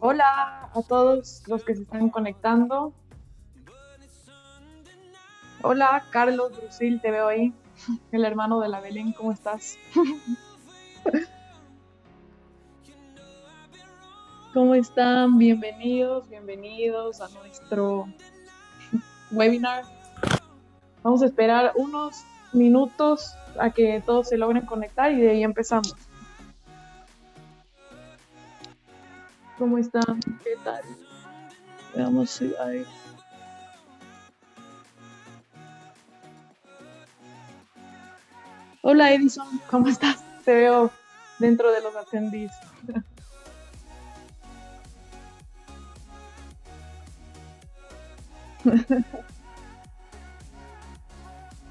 Hola a todos los que se están conectando. Hola, Carlos Brusil, te veo ahí. El hermano de la Belén, ¿cómo estás? ¿Cómo están? Bienvenidos, bienvenidos a nuestro webinar. Vamos a esperar unos minutos a que todos se logren conectar y de ahí empezamos. ¿Cómo están? ¿Qué tal? Veamos si hay. Hola Edison, ¿cómo estás? Te veo dentro de los attendees.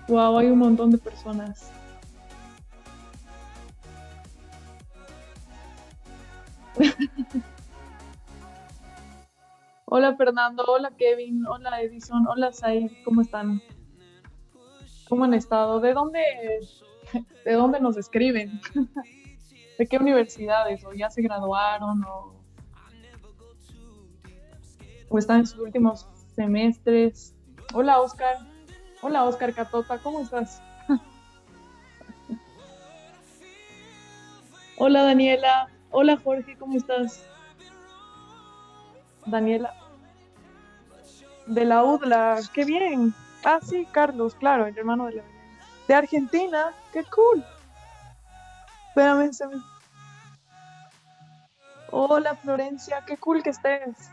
wow, hay un montón de personas. hola Fernando, hola Kevin, hola Edison, hola Said, ¿cómo están? ¿Cómo han estado? ¿De dónde, de dónde nos escriben? ¿De qué universidades? ¿O ya se graduaron? ¿O, o están en sus últimos semestres? Hola Oscar, hola Oscar Catota, ¿cómo estás? hola Daniela, hola Jorge, ¿cómo estás? Daniela. De la UDLA, qué bien. Ah, sí, Carlos, claro, el hermano de la De Argentina, qué cool. Espérame, se me... Hola Florencia, qué cool que estés.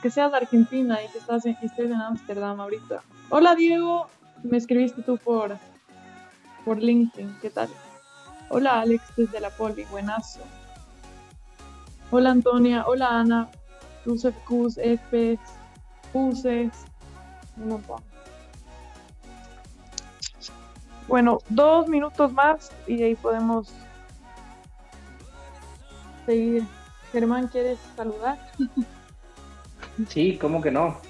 Que seas de Argentina y que estás en, estés en Ámsterdam ahorita. Hola Diego, me escribiste tú por, por LinkedIn, ¿qué tal? Hola Alex desde la Poli, buenazo. Hola Antonia, hola Ana, Yusef Kuz, Efes, Puses, Bueno, dos minutos más y ahí podemos seguir. Germán, ¿quieres saludar? Sí, ¿cómo que no?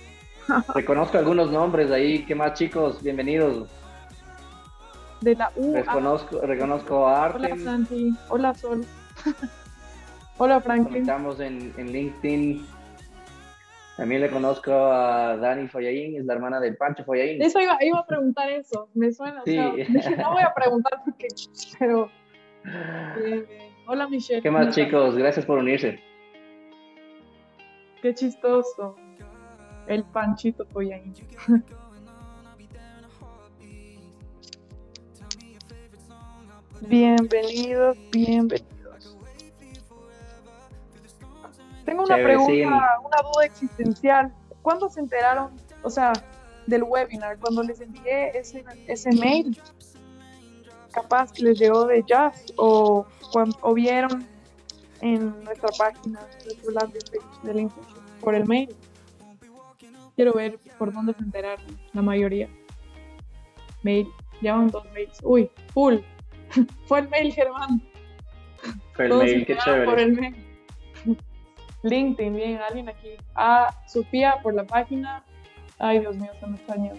Reconozco algunos nombres ahí. ¿Qué más, chicos? Bienvenidos. De la U. Reconozco, reconozco a Artem. Hola, Santi. Hola, Sol. Hola, Franklin. Estamos en, en LinkedIn. También le conozco a Dani Follaín, es la hermana del Pancho Follaín. Eso iba, iba a preguntar eso, me suena. Sí. no voy a preguntar porque, pero... Hola Michelle. ¿Qué más chicos? Gracias por unirse. Qué chistoso. El Panchito Follaín. bienvenidos, bienvenidos. Tengo una pregunta, una duda existencial. ¿Cuándo se enteraron, o sea, del webinar? Cuando les envié ese, ese mail, capaz que les llegó de Jazz o, cuando, o vieron en nuestra página, de del por el mail. Quiero ver por dónde se enteraron la mayoría. Mail, llevan dos mails. Uy, full. Fue el mail, Germán. Fue el mail, qué chévere. Por el mail. LinkedIn, bien, alguien aquí. Ah, Sofía por la página. Ay, Dios mío, se me extrañó.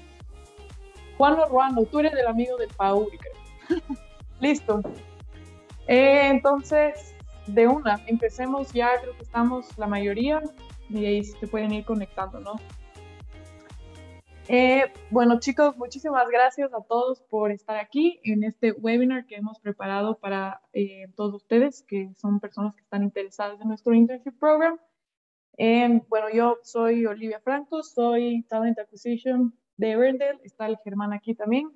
Juan Ruano, tú eres el amigo del Paul, creo. Listo. Eh, entonces, de una, empecemos ya, creo que estamos la mayoría y ahí se pueden ir conectando, ¿no? Eh, bueno, chicos, muchísimas gracias a todos por estar aquí en este webinar que hemos preparado para eh, todos ustedes, que son personas que están interesadas en nuestro internship program. Eh, bueno, yo soy Olivia Franco, soy Talent Acquisition de Everendale. Está el Germán aquí también.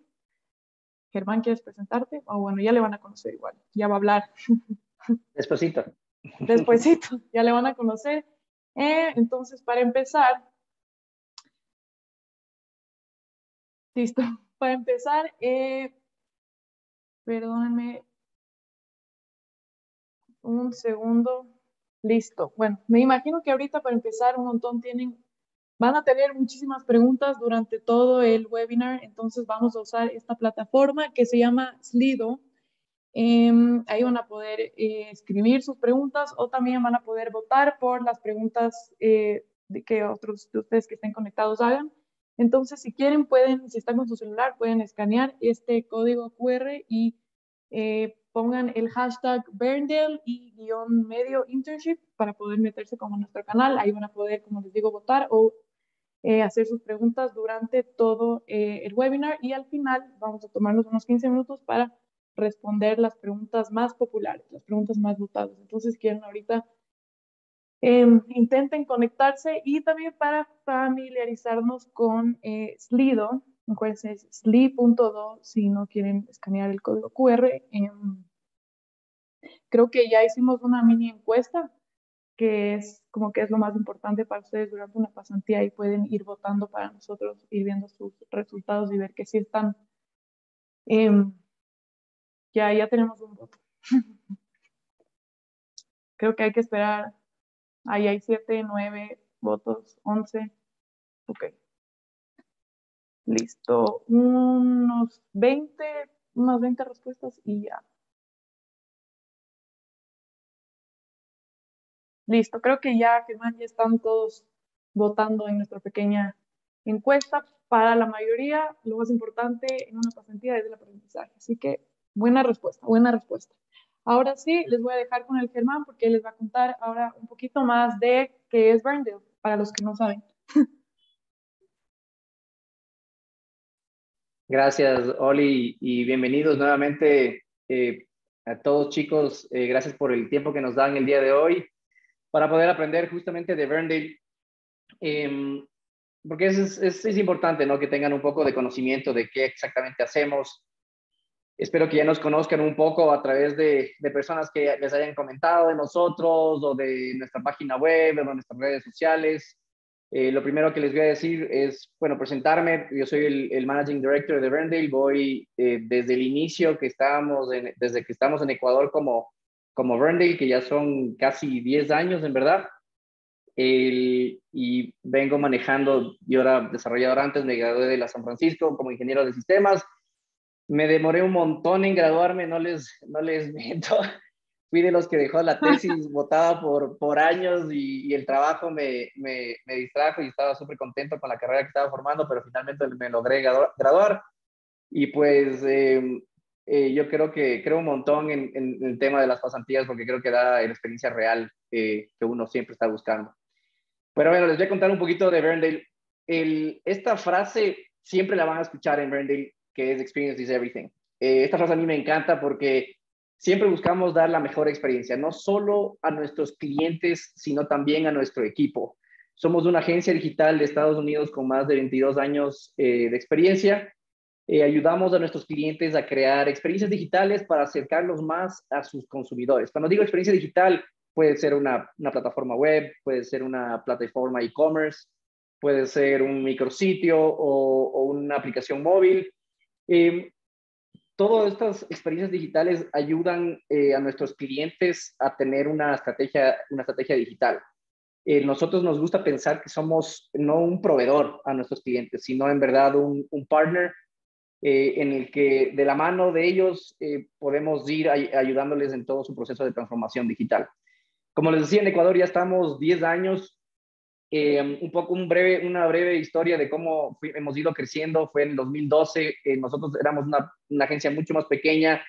Germán, ¿quieres presentarte? O bueno, ya le van a conocer igual, ya va a hablar. Despuésito. Despuésito, ya le van a conocer. entonces, para empezar, Listo. Para empezar, eh, perdónenme un segundo. Listo. Bueno, me imagino que ahorita para empezar un montón tienen, van a tener muchísimas preguntas durante todo el webinar, entonces vamos a usar esta plataforma que se llama Slido. Em, ahí van a poder eh, escribir sus preguntas o también van a poder votar por las preguntas eh, que otros de ustedes que estén conectados hagan. Entonces, si quieren, pueden, si están con su celular, pueden escanear este código QR y eh, pongan el hashtag Berndale y guion medio internship para poder meterse como nuestro canal. Ahí van a poder, como les digo, votar o eh, hacer sus preguntas durante todo eh, el webinar y al final vamos a tomarnos unos 15 minutos para responder las preguntas más populares, las preguntas más votadas. Entonces, quieren ahorita em, intenten conectarse y también para familiarizarnos con eh, Slido, acuérdense, es sli.do si no quieren escanear el código QR. Em, creo que ya hicimos una mini encuesta que es como que es lo más importante para ustedes durante una pasantía y pueden ir votando para nosotros, ir viendo sus resultados y ver que sí están, em, ya, ya tenemos un voto. Creo que hay que esperar, ahí hay siete, nueve votos, once, ok. Listo, unos 20, unas 20 respuestas y ya. Listo, creo que ya, que ya están todos votando en nuestra pequeña encuesta. Para la mayoría, lo más importante en una pasantía es el aprendizaje. Así que buena respuesta, buena respuesta. Ahora sí, les voy a dejar con el Germán porque les va a contar ahora un poquito más de qué es Burndale, para los que no saben. Gracias, Oli, y bienvenidos nuevamente eh, a todos chicos. Eh, gracias por el tiempo que nos dan el día de hoy para poder aprender justamente de Verndale. Em, porque es, es, es, importante, ¿no? Que tengan un poco de conocimiento de qué exactamente hacemos. Espero que ya nos conozcan un poco a través de, de personas que les hayan comentado de nosotros o de nuestra página web o de nuestras redes sociales. Eh, lo primero que les voy a decir es, bueno, presentarme. Yo soy el, el Managing Director de Verndale. Voy eh, desde el inicio que estábamos, en, desde que estamos en Ecuador como como Verndale, que ya son casi 10 años en verdad. y vengo manejando, yo era desarrollador antes, me gradué de la San Francisco como ingeniero de sistemas. Me demoré un montón en graduarme, no les, no les miento. Fui de los que dejó la tesis botada por, por años y, el trabajo me, me, me, distrajo y estaba súper contento con la carrera que estaba formando, pero finalmente me logré graduar. Y pues eh, eh, yo creo que creo un montón en, el tema de las pasantías porque creo que da la experiencia real que uno siempre está buscando. Pero bueno, les voy a contar un poquito de Verndale. Esta frase siempre la van a escuchar en Verndale, que es Experience is Everything. Eh, esta frase a mí me encanta porque siempre buscamos dar la mejor experiencia, no solo a nuestros clientes, sino también a nuestro equipo. Somos una agencia digital de Estados Unidos con más de 22 años eh, de experiencia eh, ayudamos a nuestros clientes a crear experiencias digitales para acercarlos más a sus consumidores. Cuando digo experiencia digital, puede ser una, una plataforma web, puede ser una plataforma e-commerce, puede ser un micrositio o, o una aplicación móvil. Eh, todas estas experiencias digitales ayudan eh, a nuestros clientes a tener una estrategia, una estrategia digital. Eh, nosotros nos gusta pensar que somos no un proveedor a nuestros clientes, sino en verdad un, partner eh, en el que de la mano de ellos podemos ir ayudándoles en todo su proceso de transformación digital. Como les decía, en Ecuador ya estamos 10 años. Eh, un poco breve, una breve historia de cómo hemos ido creciendo fue en el 2012. nosotros éramos una, agencia mucho más pequeña,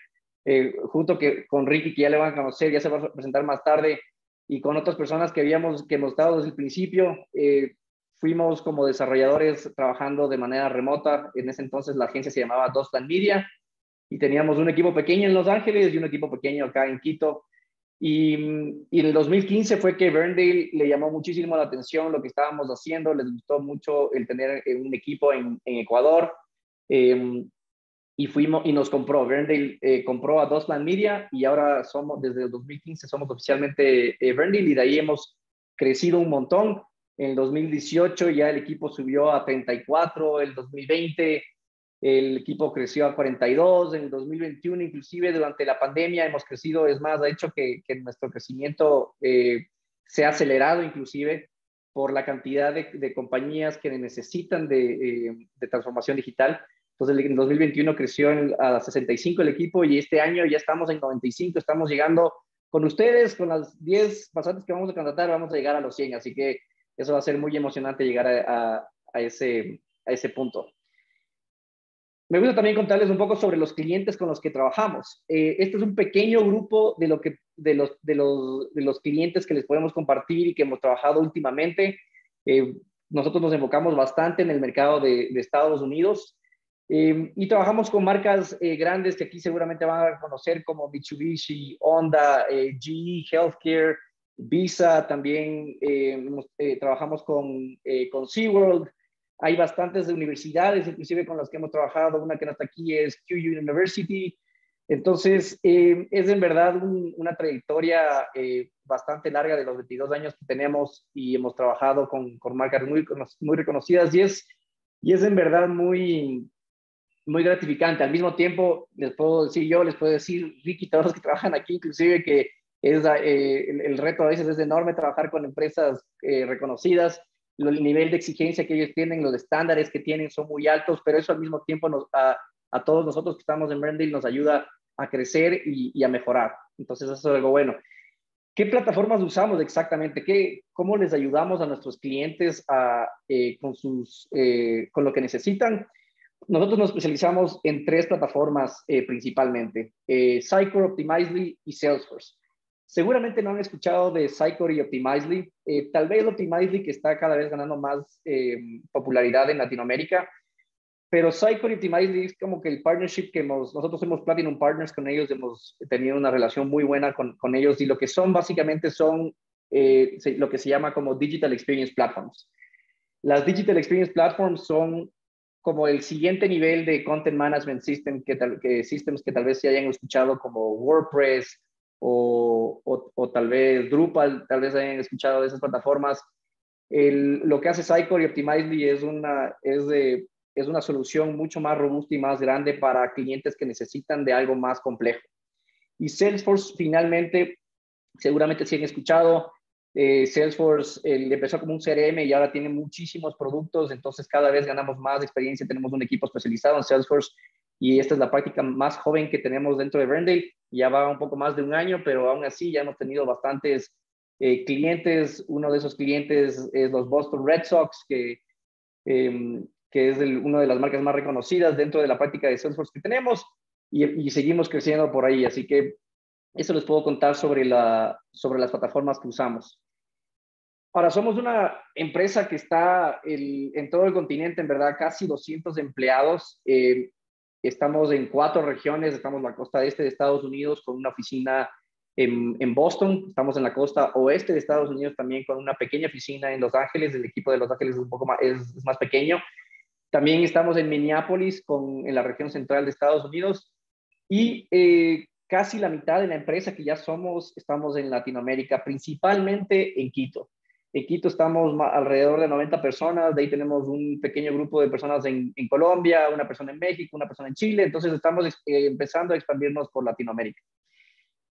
junto que, con Ricky, que ya le van a conocer, ya se va a presentar más tarde, y con otras personas que, habíamos, que hemos estado desde el principio fuimos como desarrolladores trabajando de manera remota. En ese entonces la agencia se llamaba Dostan Media y teníamos un equipo pequeño en Los Ángeles y un equipo pequeño acá en Quito. Y, y, en el 2015 fue que Verndale le llamó muchísimo la atención lo que estábamos haciendo, les gustó mucho el tener eh, un equipo en, en Ecuador eh, y fuimos y nos compró. Verndale eh, compró a Dostland Media y ahora somos, desde el 2015 somos oficialmente eh, Verndale y de ahí hemos crecido un montón. En 2018 ya el equipo subió a 34, el 2020 el equipo creció a 42, en el 2021 inclusive durante la pandemia hemos crecido, es más, ha hecho que, nuestro crecimiento eh, se ha acelerado inclusive por la cantidad de, compañías que necesitan de, eh, de, transformación digital. Entonces, en 2021 creció a 65 el equipo y este año ya estamos en 95, estamos llegando con ustedes, con las 10 pasantes que vamos a contratar, vamos a llegar a los 100. Así que eso va a ser muy emocionante llegar a, ese, a ese punto. Me gusta también contarles un poco sobre los clientes con los que trabajamos. Eh, este es un pequeño grupo de, lo que, de, los, de, los, de los clientes que les podemos compartir y que hemos trabajado últimamente. Eh, nosotros nos enfocamos bastante en el mercado de, de Estados Unidos eh, y trabajamos con marcas grandes que aquí seguramente van a conocer como Mitsubishi, Honda, GE Healthcare, Visa, también trabajamos con, con SeaWorld, hay bastantes universidades, inclusive con las que hemos trabajado. Una que no está aquí es QU University. Entonces, eh, es en verdad una trayectoria eh, bastante larga de los 22 años que tenemos y hemos trabajado con, con marcas muy, muy reconocidas y es, y es en verdad muy, muy gratificante. Al mismo tiempo, les puedo decir yo, les puedo decir Ricky, todos los que trabajan aquí, inclusive que es, eh, el, el, reto a veces es enorme trabajar con empresas reconocidas el nivel de exigencia que ellos tienen, los estándares que tienen son muy altos, pero eso al mismo tiempo nos, a, a todos nosotros que estamos en Brandale nos ayuda a crecer y, a mejorar. Entonces eso es algo bueno. ¿Qué plataformas usamos exactamente? ¿Qué, ¿Cómo les ayudamos a nuestros clientes a, eh, con, sus, eh, con lo que necesitan? Nosotros nos especializamos en tres plataformas eh, principalmente, eh, Optimizely y Salesforce. Seguramente no han escuchado de Sycor y Optimizely. Eh, tal vez Optimizely que está cada vez ganando más eh, popularidad en Latinoamérica, pero Sycor y Optimizely es como que el partnership que hemos, nosotros somos Platinum Partners con ellos, hemos tenido una relación muy buena con, con ellos y lo que son básicamente son eh, lo que se llama como Digital Experience Platforms. Las Digital Experience Platforms son como el siguiente nivel de Content Management System que, tal, que systems que tal vez se hayan escuchado como WordPress, o, o, tal vez Drupal, tal vez hayan escuchado de esas plataformas. El, lo que hace Sycor y Optimizely es una, es, de, es una solución mucho más robusta y más grande para clientes que necesitan de algo más complejo. Y Salesforce finalmente, seguramente si han escuchado, eh, Salesforce empezó como un CRM y ahora tiene muchísimos productos, entonces cada vez ganamos más experiencia, tenemos un equipo especializado en Salesforce y esta es la práctica más joven que tenemos dentro de Verndale. Ya va un poco más de un año, pero aún así ya hemos tenido bastantes eh, clientes. Uno de esos clientes es los Boston Red Sox, que, em, que es una de las marcas más reconocidas dentro de la práctica de Salesforce que tenemos y, y, seguimos creciendo por ahí. Así que eso les puedo contar sobre, la, sobre las plataformas que usamos. Ahora, somos una empresa que está en todo el continente, en verdad, casi 200 empleados. Eh, Estamos en cuatro regiones, estamos en la costa este de Estados Unidos con una oficina en, Boston, estamos en la costa oeste de Estados Unidos también con una pequeña oficina en Los Ángeles, el equipo de Los Ángeles es un poco más, es, más pequeño. También estamos en Minneapolis, con, en la región central de Estados Unidos y eh, casi la mitad de la empresa que ya somos estamos en Latinoamérica, principalmente en Quito. En Quito estamos alrededor de 90 personas, de ahí tenemos un pequeño grupo de personas en, Colombia, una persona en México, una persona en Chile, entonces estamos eh, empezando a expandirnos por Latinoamérica.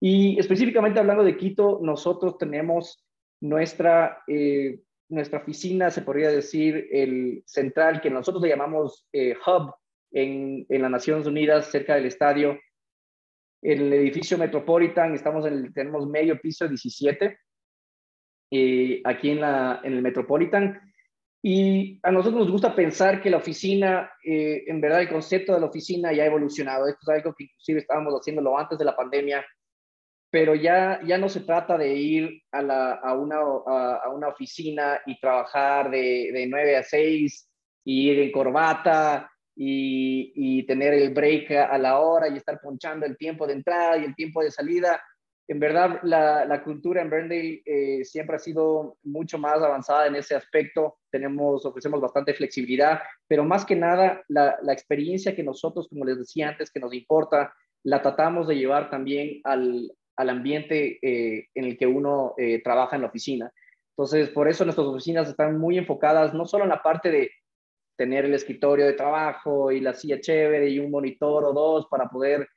Y específicamente hablando de Quito, nosotros tenemos nuestra, eh, nuestra oficina, se podría decir, el central, que nosotros le llamamos eh, hub en, en las Naciones Unidas, cerca del estadio, el edificio Metropolitan, estamos en tenemos medio piso 17 eh, aquí en, la, en el Metropolitan. Y a nosotros nos gusta pensar que la oficina, eh, en verdad el concepto de la oficina ya ha evolucionado. Esto es algo que inclusive estábamos haciéndolo antes de la pandemia, pero ya, ya no se trata de ir a, la, a, una, a, una oficina y trabajar de, de 9 a 6 y ir en corbata y, y, tener el break a la hora y estar ponchando el tiempo de entrada y el tiempo de salida en verdad la, cultura en Berndale eh, siempre ha sido mucho más avanzada en ese aspecto. Tenemos, ofrecemos bastante flexibilidad, pero más que nada la, experiencia que nosotros, como les decía antes, que nos importa, la tratamos de llevar también al, ambiente eh, en el que uno eh, trabaja en la oficina. Entonces, por eso nuestras oficinas están muy enfocadas no solo en la parte de tener el escritorio de trabajo y la silla chévere y un monitor o dos para poder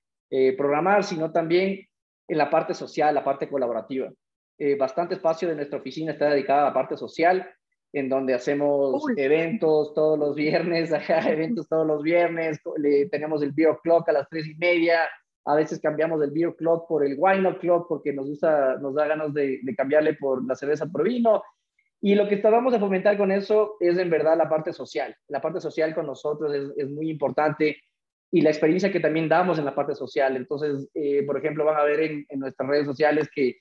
programar, sino también en la parte social, la parte colaborativa. Eh, bastante espacio de nuestra oficina está dedicada a la parte social, en donde hacemos eventos todos los viernes, eventos todos los viernes, le, tenemos el Beer Clock a las tres y media, a veces cambiamos el Beer Clock por el Wine Clock porque nos, gusta, nos da ganas de, cambiarle por la cerveza por vino. Y lo que tratamos de fomentar con eso es en verdad la parte social. La parte social con nosotros es, es muy importante y la experiencia que también damos en la parte social. Entonces, eh, por ejemplo, van a ver en, nuestras redes sociales que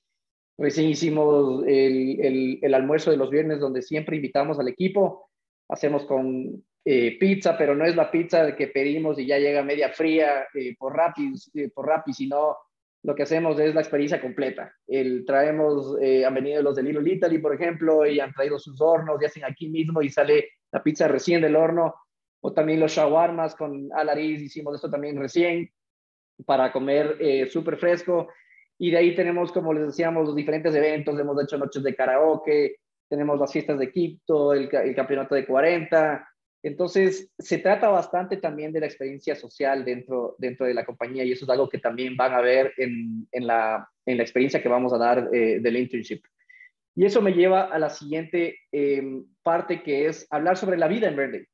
recién hicimos el, el, almuerzo de los viernes donde siempre invitamos al equipo. Hacemos con eh, pizza, pero no es la pizza que pedimos y ya llega media fría eh, por Rappi, por Rappi, sino lo que hacemos es la experiencia completa. El, traemos, han venido los de Little Italy, por ejemplo, y han traído sus hornos y hacen aquí mismo y sale la pizza recién del horno o también los shawarmas con alariz, hicimos esto también recién para comer eh, súper fresco. Y de ahí tenemos, como les decíamos, los diferentes eventos, hemos hecho noches de karaoke, tenemos las fiestas de Quito, el, campeonato de 40. Entonces, se trata bastante también de la experiencia social dentro, dentro de la compañía y eso es algo que también van a ver en, en, la, en la, experiencia que vamos a dar eh, del internship. Y eso me lleva a la siguiente eh, parte que es hablar sobre la vida en Verde.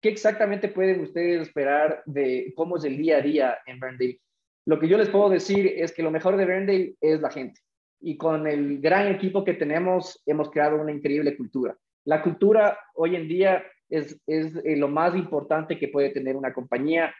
¿Qué exactamente pueden ustedes esperar de cómo es el día a día en Verndale? Lo que yo les puedo decir es que lo mejor de Verndale es la gente. Y con el gran equipo que tenemos, hemos creado una increíble cultura. La cultura hoy en día es, es eh, lo más importante que puede tener una compañía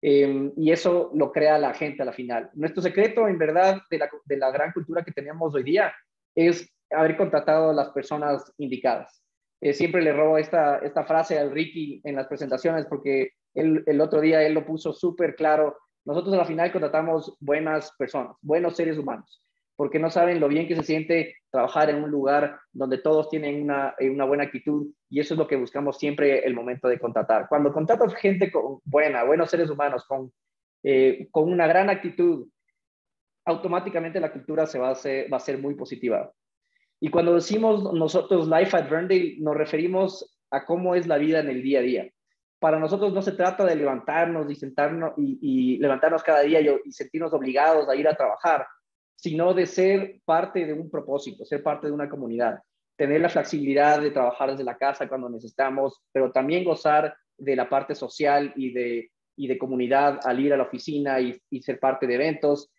em, y eso lo crea la gente a la final. Nuestro secreto, en verdad, de la, de la gran cultura que tenemos hoy día es haber contratado a las personas indicadas. Eh, siempre le robo esta, esta frase al Ricky en las presentaciones porque el otro día él lo puso súper claro. Nosotros a la final contratamos buenas personas, buenos seres humanos, porque no saben lo bien que se siente trabajar en un lugar donde todos tienen una, eh, una buena actitud y eso es lo que buscamos siempre el momento de contratar. Cuando contratas gente buena, buenos seres humanos, con, eh, con una gran actitud, automáticamente la cultura se va a, va a ser muy positiva. Y cuando decimos nosotros Life at Verndale, nos referimos a cómo es la vida en el día a día. Para nosotros no se trata de levantarnos y sentarnos y, levantarnos cada día y, sentirnos obligados a ir a trabajar, sino de ser parte de un propósito, ser parte de una comunidad, tener la flexibilidad de trabajar desde la casa cuando necesitamos, pero también gozar de la parte social y de, y comunidad al ir a la oficina y, y ser parte de eventos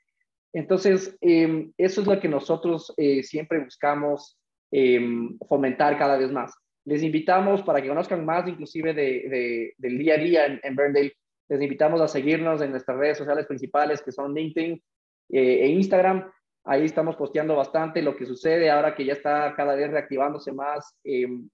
entonces, em, eso es lo que nosotros eh, siempre buscamos em, fomentar cada vez más. Les invitamos para que conozcan más inclusive de, del día a día en, en Burndale. Les invitamos a seguirnos en nuestras redes sociales principales que son LinkedIn eh, e Instagram. Ahí estamos posteando bastante lo que sucede ahora que ya está cada vez reactivándose más em,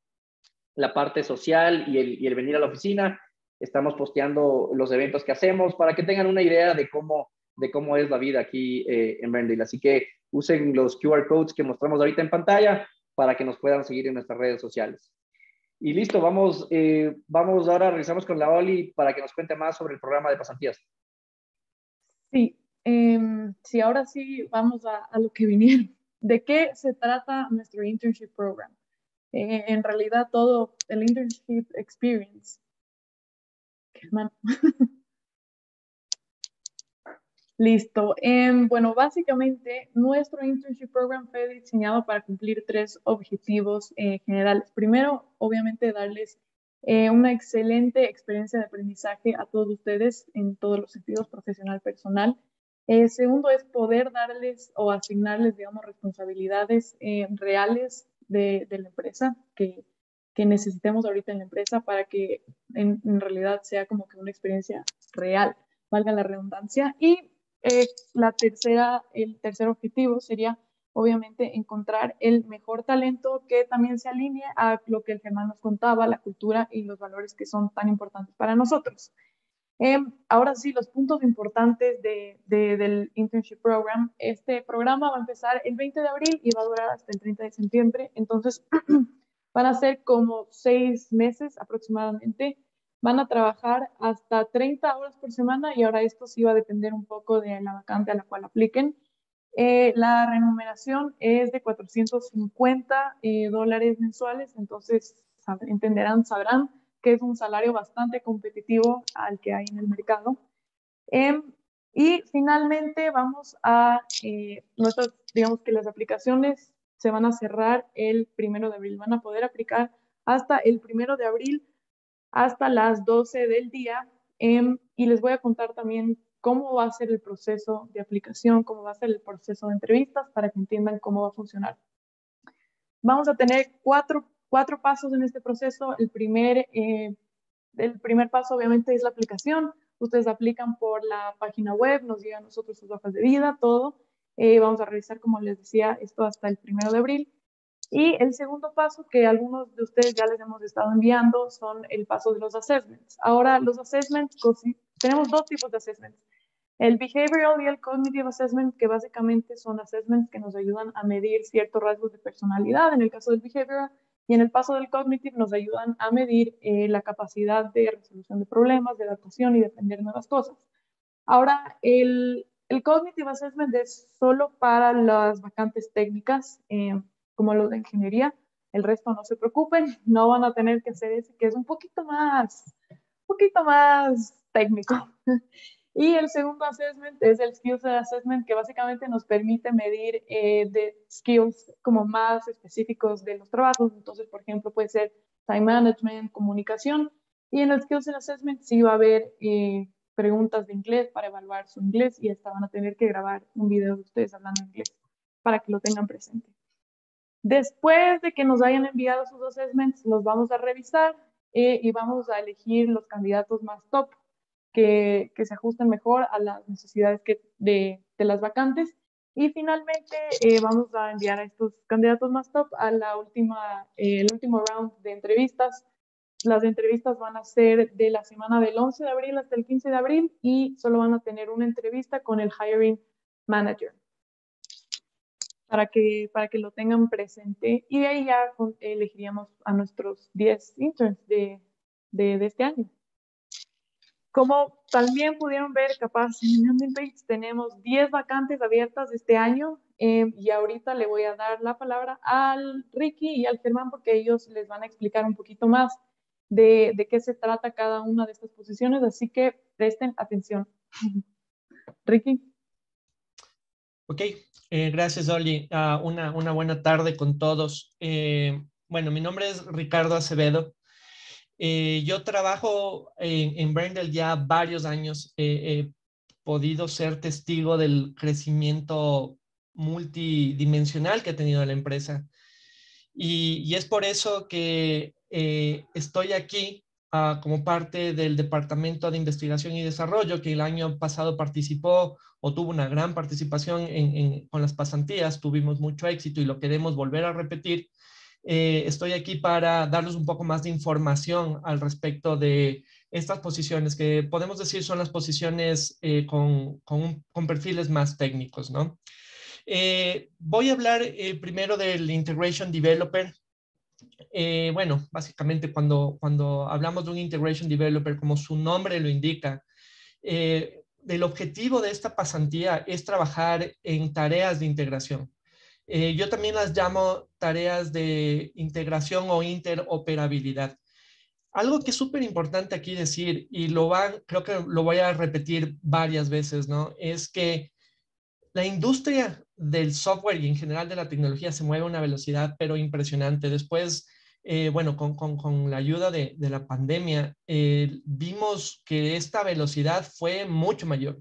la parte social y el venir a la oficina. Estamos posteando los eventos que hacemos para que tengan una idea de cómo de cómo es la vida aquí eh, en Verndale. Así que usen los QR codes que mostramos ahorita en pantalla para que nos puedan seguir en nuestras redes sociales. Y listo, vamos, eh, vamos ahora, regresamos con la Oli para que nos cuente más sobre el programa de pasantías. Sí, em, sí, ahora sí vamos a, lo que vinieron. ¿De qué se trata nuestro internship program? Eh, en realidad todo el internship experience. Hermano. Listo. Em, bueno, básicamente nuestro internship program fue diseñado para cumplir tres objetivos eh, generales. Primero, obviamente, darles eh, una excelente experiencia de aprendizaje a todos ustedes en todos los sentidos, profesional, personal. Eh, segundo es poder darles o asignarles, digamos, responsabilidades reales de, la empresa que, que, necesitemos ahorita en la empresa para que en, en realidad sea como que una experiencia real, valga la redundancia. Y eh, la tercera, el tercer objetivo sería obviamente encontrar el mejor talento que también se alinee a lo que el Germán nos contaba, la cultura y los valores que son tan importantes para nosotros. Em, ahora sí, los puntos importantes de, del Internship Program. Este programa va a empezar el 20 de abril y va a durar hasta el 30 de septiembre. Entonces, van a ser como seis meses aproximadamente van a trabajar hasta 30 horas por semana y ahora esto sí va a depender un poco de la vacante a la cual apliquen. Eh, la remuneración es de 450 eh, dólares mensuales, entonces entenderán, sabrán que es un salario bastante competitivo al que hay en el mercado. Em, y finalmente vamos a, eh, nuestras, digamos que las aplicaciones se van a cerrar el primero de abril, van a poder aplicar hasta el primero de abril hasta las 12 del día em, y les voy a contar también cómo va a ser el proceso de aplicación, cómo va a ser el proceso de entrevistas para que entiendan cómo va a funcionar. Vamos a tener cuatro, pasos en este proceso. El primer, eh, el primer paso obviamente es la aplicación. Ustedes aplican por la página web, nos llegan a nosotros sus hojas de vida, todo. Eh, vamos a revisar, como les decía, esto hasta el primero de abril. Y el segundo paso que algunos de ustedes ya les hemos estado enviando son el paso de los assessments. Ahora, los assessments, tenemos dos tipos de assessments. El behavioral y el cognitive assessment, que básicamente son assessments que nos ayudan a medir ciertos rasgos de personalidad, en el caso del behavioral, y en el paso del cognitive nos ayudan a medir eh, la capacidad de resolución de problemas, de adaptación y de aprender nuevas cosas. Ahora, el, el cognitive assessment es solo para las vacantes técnicas, eh, como los de ingeniería. El resto no se preocupen, no van a tener que hacer ese que es un poquito más, un poquito más técnico. Y el segundo assessment es el Skills Assessment, que básicamente nos permite medir eh, de skills como más específicos de los trabajos. Entonces, por ejemplo, puede ser time management, comunicación. Y en el Skills Assessment sí va a haber eh, preguntas de inglés para evaluar su inglés y hasta van a tener que grabar un video de ustedes hablando inglés para que lo tengan presente. Después de que nos hayan enviado sus assessments, los vamos a revisar eh, y vamos a elegir los candidatos más top que, se ajusten mejor a las necesidades de, las vacantes. Y finalmente eh, vamos a enviar a estos candidatos más top a la última, eh, el último round de entrevistas. Las entrevistas van a ser de la semana del 11 de abril hasta el 15 de abril y solo van a tener una entrevista con el hiring manager para que, para que lo tengan presente. Y de ahí ya elegiríamos a nuestros 10 interns de, de, de este año. Como también pudieron ver, capaz en Landing Page tenemos 10 vacantes abiertas este año em, y ahorita le voy a dar la palabra al Ricky y al Germán porque ellos les van a explicar un poquito más de, de qué se trata cada una de estas posiciones, así que presten atención. Ricky. Ok, eh, gracias Oli. Uh, una, una, buena tarde con todos. Eh, bueno, mi nombre es Ricardo Acevedo. Eh, yo trabajo en, en Brendel ya varios años. he podido ser testigo del crecimiento multidimensional que ha tenido la empresa. Y, es por eso que estoy aquí ah, como parte del Departamento de Investigación y Desarrollo, que el año pasado participó o tuvo una gran participación con las pasantías. Tuvimos mucho éxito y lo queremos volver a repetir eh, estoy aquí para darles un poco más de información al respecto de estas posiciones, que podemos decir son las posiciones eh, con, con, perfiles más técnicos, ¿no? Eh, voy a hablar primero del Integration Developer. Bueno, básicamente cuando, cuando hablamos de un Integration Developer, como su nombre lo indica, el objetivo de esta pasantía es trabajar en tareas de integración. Eh, yo también las llamo tareas de integración o interoperabilidad. Algo que es súper importante aquí decir, y lo van, creo que lo voy a repetir varias veces, ¿no? Es que la industria del software y en general de la tecnología se mueve a una velocidad, pero impresionante. Después, eh, bueno, con, con, con, la ayuda de, de la pandemia, eh, vimos que esta velocidad fue mucho mayor.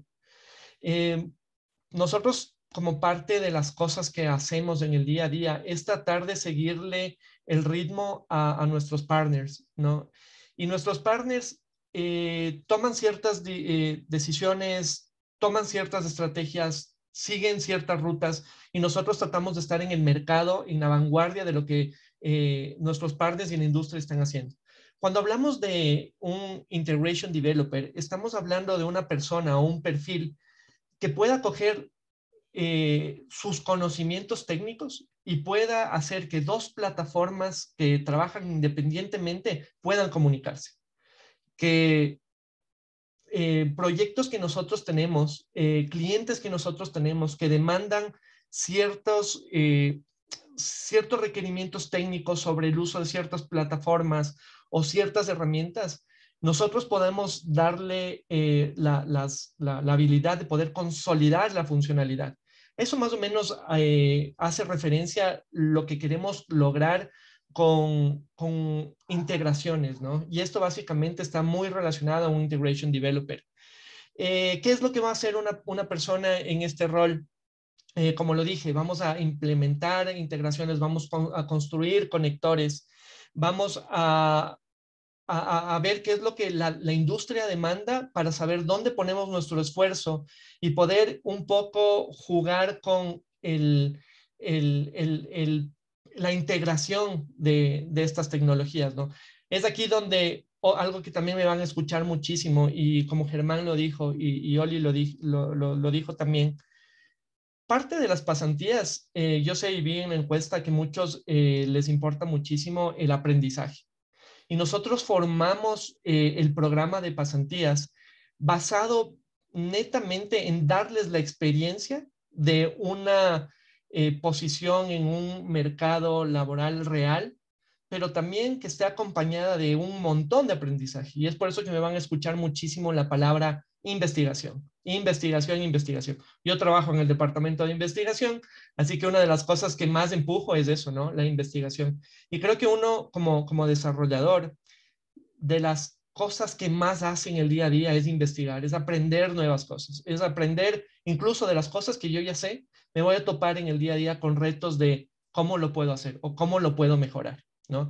nosotros como parte de las cosas que hacemos en el día a día es tratar de seguirle el ritmo a, nuestros partners, ¿no? Y nuestros partners eh, toman ciertas eh, decisiones, toman ciertas estrategias, siguen ciertas rutas y nosotros tratamos de estar en el mercado, en la vanguardia de lo que eh, nuestros partners y la industria están haciendo. Cuando hablamos de un integration developer, estamos hablando de una persona o un perfil que pueda coger eh, sus conocimientos técnicos y pueda hacer que dos plataformas que trabajan independientemente puedan comunicarse. Que eh, proyectos que nosotros tenemos, eh, clientes que nosotros tenemos que demandan ciertos, ciertos requerimientos técnicos sobre el uso de ciertas plataformas o ciertas herramientas, nosotros podemos darle la, la, habilidad de poder consolidar la funcionalidad. Eso más o menos eh, hace referencia a lo que queremos lograr con, con, integraciones, ¿no? Y esto básicamente está muy relacionado a un integration developer. Eh, ¿Qué es lo que va a hacer una, una persona en este rol? Eh, como lo dije, vamos a implementar integraciones, vamos a construir conectores, vamos a a, ver qué es lo que la, industria demanda para saber dónde ponemos nuestro esfuerzo y poder un poco jugar con el, la integración de, estas tecnologías, ¿no? Es aquí donde algo que también me van a escuchar muchísimo y como Germán lo dijo y, Oli lo, lo, dijo también, parte de las pasantías, eh, yo sé y vi en la encuesta que muchos eh, les importa muchísimo el aprendizaje. Y nosotros formamos eh, el programa de pasantías basado netamente en darles la experiencia de una posición en un mercado laboral real pero también que esté acompañada de un montón de aprendizaje. Y es por eso que me van a escuchar muchísimo la palabra investigación, investigación, investigación. Yo trabajo en el departamento de investigación, así que una de las cosas que más empujo es eso, ¿no? La investigación. Y creo que uno como, como desarrollador, de las cosas que más hace en el día a día es investigar, es aprender nuevas cosas, es aprender incluso de las cosas que yo ya sé, me voy a topar en el día a día con retos de cómo lo puedo hacer o cómo lo puedo mejorar. ¿no?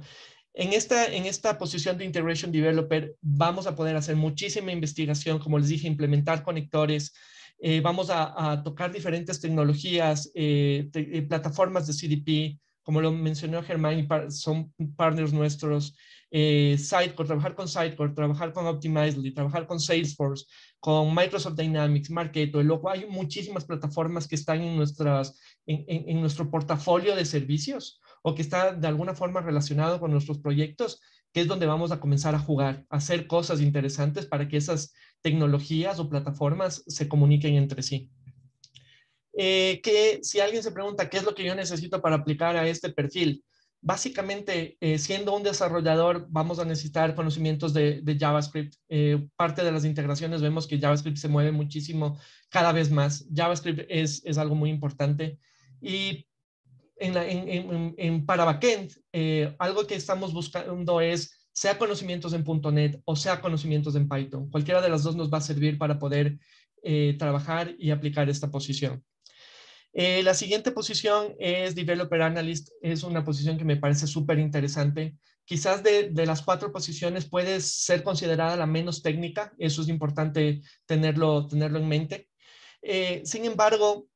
En esta, en esta posición de Integration Developer vamos a poder hacer muchísima investigación, como les dije, implementar conectores, eh, vamos a, tocar diferentes tecnologías, eh, eh, plataformas de CDP, como lo mencionó Germán, son partners nuestros, Sitecore, trabajar con Sitecore, trabajar con Optimizely, trabajar con Salesforce, con Microsoft Dynamics, Marketo, luego hay muchísimas plataformas que están en, nuestras, en, en nuestro portafolio de servicios o que está de alguna forma relacionado con nuestros proyectos, que es donde vamos a comenzar a jugar, a hacer cosas interesantes para que esas tecnologías o plataformas se comuniquen entre sí. Eh, que si alguien se pregunta qué es lo que yo necesito para aplicar a este perfil, básicamente eh, siendo un desarrollador vamos a necesitar conocimientos de, JavaScript. Eh, parte de las integraciones vemos que JavaScript se mueve muchísimo cada vez más. JavaScript es, algo muy importante. Y en, para backend, eh, algo que estamos buscando es sea conocimientos en .NET o sea conocimientos en Python. Cualquiera de las dos nos va a servir para poder eh, trabajar y aplicar esta posición. Eh, la siguiente posición es Developer Analyst. Es una posición que me parece súper interesante. Quizás de, de, las cuatro posiciones puede ser considerada la menos técnica. Eso es importante tenerlo, tenerlo en mente. sin embargo,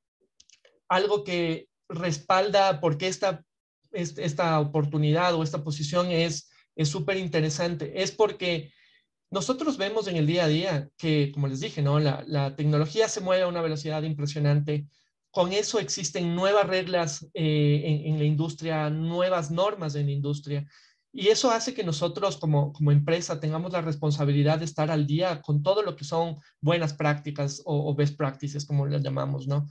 algo que respalda por qué esta, esta oportunidad o esta posición es súper interesante. Es porque nosotros vemos en el día a día que, como les dije, ¿no? la, tecnología se mueve a una velocidad impresionante. Con eso existen nuevas reglas eh, en, la industria, nuevas normas en la industria. Y eso hace que nosotros como, como empresa tengamos la responsabilidad de estar al día con todo lo que son buenas prácticas o, best practices, como las llamamos, ¿no?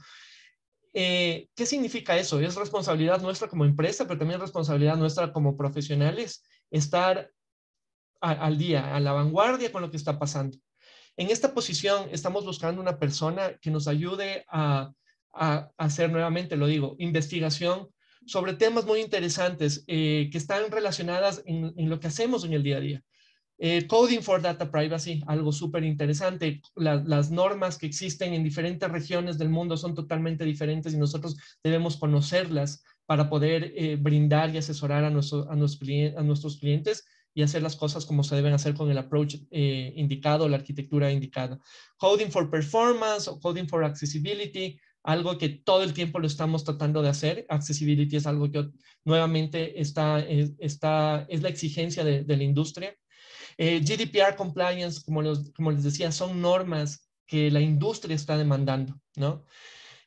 Eh, ¿Qué significa eso? Es responsabilidad nuestra como empresa, pero también responsabilidad nuestra como profesionales estar al día, a la vanguardia con lo que está pasando. En esta posición estamos buscando una persona que nos ayude a, hacer nuevamente, lo digo, investigación sobre temas muy interesantes eh, que están relacionadas en, lo que hacemos en el día a día. Eh, coding for Data Privacy, algo súper interesante. las normas que existen en diferentes regiones del mundo son totalmente diferentes y nosotros debemos conocerlas para poder eh, brindar y asesorar a, nuestro, a, nuestros clientes y hacer las cosas como se deben hacer con el approach indicado, la arquitectura indicada. Coding for Performance o Coding for Accessibility, algo que todo el tiempo lo estamos tratando de hacer. Accessibility es algo que nuevamente está, está, es la exigencia de, de la industria eh, GDPR compliance, como, como les decía, son normas que la industria está demandando, ¿no?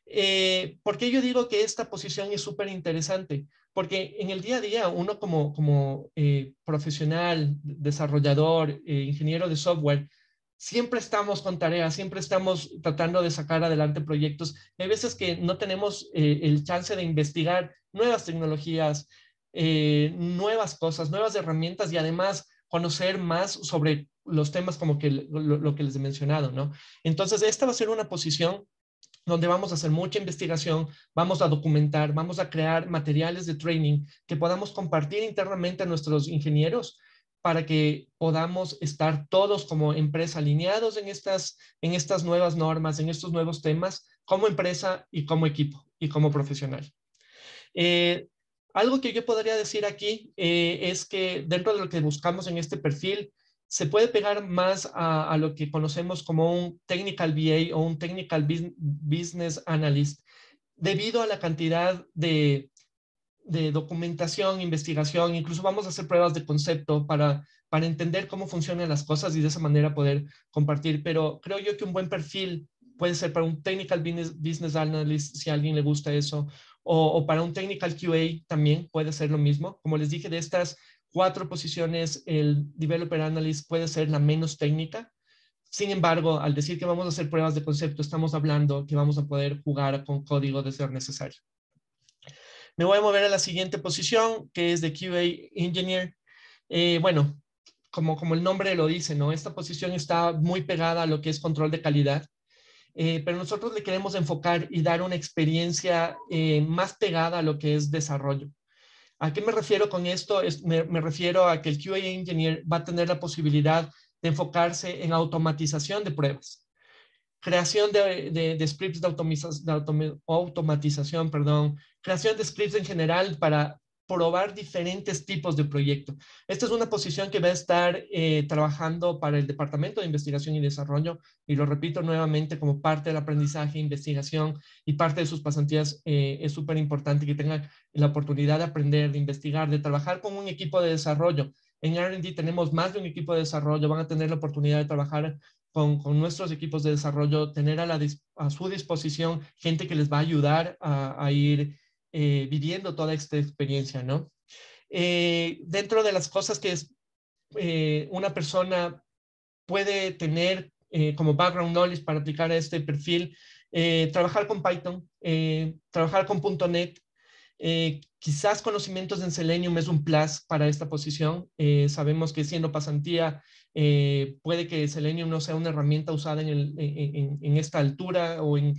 Eh, ¿Por qué yo digo que esta posición es súper interesante? Porque en el día a día uno como, como eh, profesional, desarrollador, ingeniero de software, siempre estamos con tareas, siempre estamos tratando de sacar adelante proyectos. Hay veces que no tenemos el chance de investigar nuevas tecnologías, nuevas cosas, nuevas herramientas y además conocer más sobre los temas como que lo, que les he mencionado, ¿no? Entonces, esta va a ser una posición donde vamos a hacer mucha investigación, vamos a documentar, vamos a crear materiales de training que podamos compartir internamente a nuestros ingenieros para que podamos estar todos como empresa alineados en estas, en estas nuevas normas, en estos nuevos temas, como empresa y como equipo y como profesional. Eh, algo que yo podría decir aquí eh, es que dentro de lo que buscamos en este perfil, se puede pegar más a, lo que conocemos como un technical BA o un technical business analyst, debido a la cantidad de, de documentación, investigación, incluso vamos a hacer pruebas de concepto para, para entender cómo funcionan las cosas y de esa manera poder compartir. Pero creo yo que un buen perfil puede ser para un technical business, business analyst, si a alguien le gusta eso, o, para un technical QA también puede ser lo mismo. Como les dije, de estas cuatro posiciones, el developer analyst puede ser la menos técnica. Sin embargo, al decir que vamos a hacer pruebas de concepto, estamos hablando que vamos a poder jugar con código de ser necesario. Me voy a mover a la siguiente posición, que es de QA Engineer. Eh, bueno, como, como el nombre lo dice, ¿no? Esta posición está muy pegada a lo que es control de calidad. Eh, pero nosotros le queremos enfocar y dar una experiencia eh, más pegada a lo que es desarrollo. ¿A qué me refiero con esto? me, me, refiero a que el QA Engineer va a tener la posibilidad de enfocarse en automatización de pruebas, creación de, scripts de, automatización, perdón, creación de scripts en general para probar diferentes tipos de proyectos. Esta es una posición que va a estar eh, trabajando para el Departamento de Investigación y Desarrollo, y lo repito nuevamente, como parte del aprendizaje, investigación y parte de sus pasantías, eh, es súper importante que tengan la oportunidad de aprender, de investigar, de trabajar con un equipo de desarrollo. En R&D tenemos más de un equipo de desarrollo, van a tener la oportunidad de trabajar con, nuestros equipos de desarrollo, tener a, su disposición gente que les va a ayudar a, ir eh, viviendo toda esta experiencia, ¿no? Eh, dentro de las cosas que eh, una persona puede tener como background knowledge para aplicar a este perfil, trabajar con Python, trabajar con .NET, quizás conocimientos en Selenium es un plus para esta posición. sabemos que siendo pasantía, puede que Selenium no sea una herramienta usada en, esta altura o en,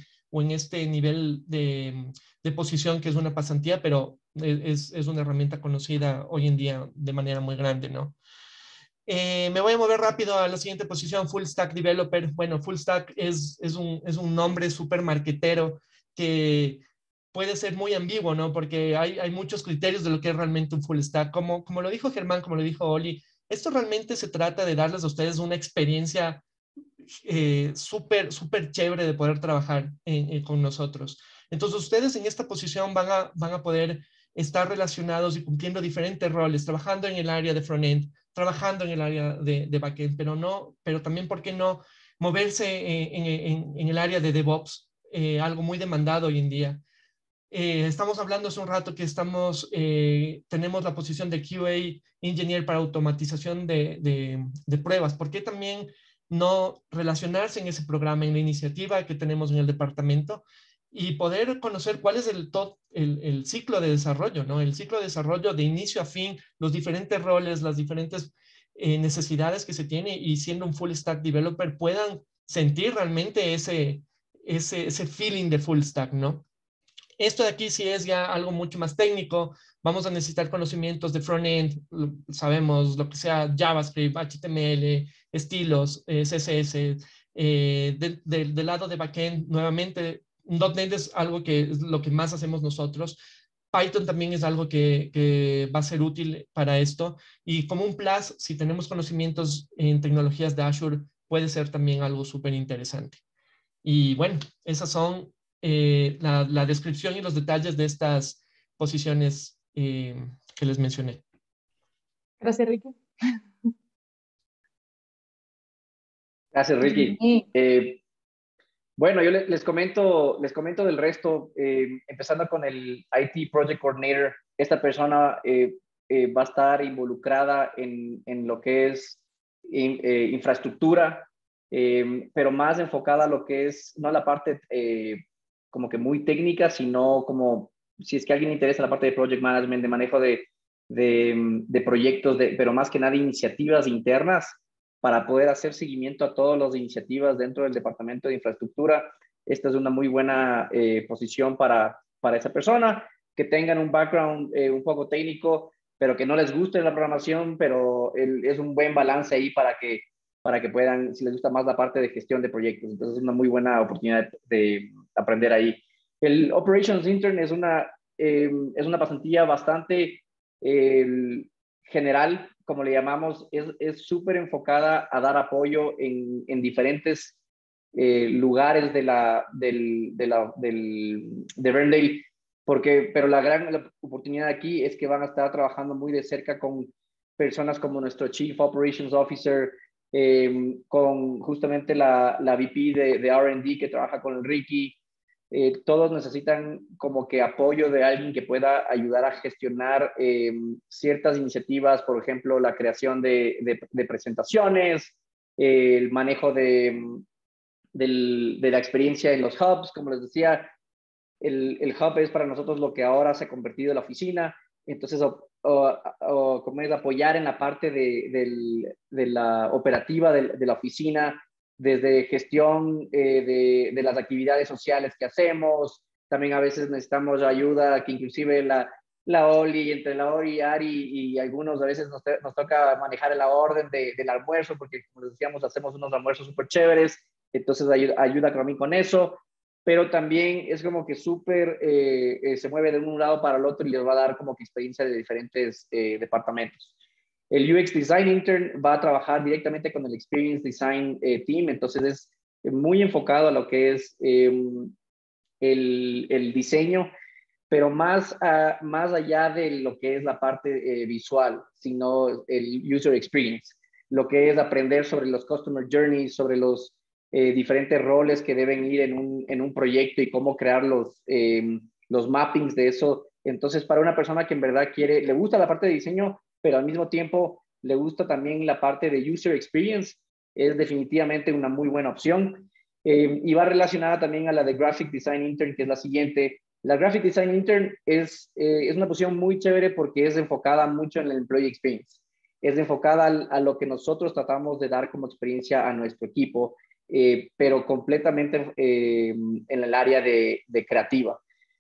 este nivel de, posición que es una pasantía, pero es, una herramienta conocida hoy en día de manera muy grande, ¿no? Eh, me voy a mover rápido a la siguiente posición, Full Stack Developer. Bueno, Full Stack es, un, nombre súper marquetero que puede ser muy ambiguo, ¿no? Porque hay, hay muchos criterios de lo que es realmente un Full Stack. Como, como lo dijo Germán, como lo dijo Oli, esto realmente se trata de darles a ustedes una experiencia eh, súper, súper chévere de poder trabajar con nosotros. Entonces, ustedes en esta posición van a, van a poder estar relacionados y cumpliendo diferentes roles, trabajando en el área de frontend, trabajando en el área de, backend, pero no, pero también, ¿por qué no moverse en, en, el área de DevOps? Eh, algo muy demandado hoy en día. Eh, estamos hablando hace un rato que estamos, tenemos la posición de QA Engineer para automatización de, de, de pruebas. ¿Por qué también no relacionarse en ese programa, en la iniciativa que tenemos en el departamento y poder conocer cuál es el, el, ciclo de desarrollo, ¿no? El ciclo de desarrollo de inicio a fin, los diferentes roles, las diferentes eh, necesidades que se tiene y siendo un full stack developer puedan sentir realmente ese, ese, ese feeling de full stack, ¿no? Esto de aquí sí es ya algo mucho más técnico. Vamos a necesitar conocimientos de front-end, sabemos lo que sea JavaScript, HTML, estilos, eh, CSS. Eh, del lado de backend, nuevamente, .NET es algo que es lo que más hacemos nosotros. Python también es algo que, que, va a ser útil para esto. Y como un plus, si tenemos conocimientos en tecnologías de Azure, puede ser también algo súper interesante. Y bueno, esas son eh, la, la, descripción y los detalles de estas posiciones que les mencioné. Gracias, Ricky. Gracias, Ricky. Eh, bueno, yo les, comento, les comento del resto, eh, empezando con el IT Project Coordinator. Esta persona eh, va a estar involucrada en, en lo que es infraestructura, pero más enfocada a lo que es, no la parte como que muy técnica, sino como si es que alguien interesa la parte de project management, de manejo de, de, de proyectos, de, pero más que nada iniciativas internas, para poder hacer seguimiento a todas las iniciativas dentro del Departamento de Infraestructura. Esta es una muy buena eh, posición para, para esa persona, que tengan un background eh, un poco técnico, pero que no les guste la programación, pero es un buen balance ahí para que, para que puedan, si les gusta más la parte de gestión de proyectos. Entonces es una muy buena oportunidad de aprender ahí. El Operations Intern es una, es una pasantía bastante general, como le llamamos, es súper enfocada a dar apoyo en, en diferentes eh, lugares de la, del, de, la, del, de Verndale, porque, pero la gran oportunidad aquí es que van a estar trabajando muy de cerca con personas como nuestro Chief Operations Officer, eh, con justamente la, la VP de, RD que trabaja con Ricky. Eh, todos necesitan como que apoyo de alguien que pueda ayudar a gestionar ciertas iniciativas, por ejemplo, la creación de, presentaciones, el manejo de, de la experiencia en los hubs. Como les decía, el, el, hub es para nosotros lo que ahora se ha convertido en la oficina. Entonces, o, como es apoyar en la parte de, de la operativa de, la oficina, desde gestión eh, de, las actividades sociales que hacemos. También a veces necesitamos ayuda, que inclusive la, la OLI, entre la OLI ARI y algunos a veces nos, nos toca manejar la orden del almuerzo, porque como decíamos, hacemos unos almuerzos súper chéveres entonces ayuda, ayuda también con eso, pero también es como que súper, eh, eh, se mueve de un lado para el otro y les va a dar como que experiencia de diferentes eh, departamentos. El UX Design Intern va a trabajar directamente con el Experience Design Team, entonces es muy enfocado a lo que es em, el, el, diseño, pero más, más allá de lo que es la parte visual, sino el user experience, lo que es aprender sobre los customer journeys, sobre los eh, diferentes roles que deben ir en un, en un proyecto y cómo crear los, eh, los mappings de eso. Entonces, para una persona que en verdad quiere, le gusta la parte de diseño, pero al mismo tiempo le gusta también la parte de user experience, es definitivamente una muy buena opción. Eh, y va relacionada también a la de Graphic Design Intern, que es la siguiente. La Graphic Design Intern es, es una posición muy chévere porque es enfocada mucho en el Employee Experience. Es enfocada a, a lo que nosotros tratamos de dar como experiencia a nuestro equipo eh, pero completamente eh, en el área de, creativa.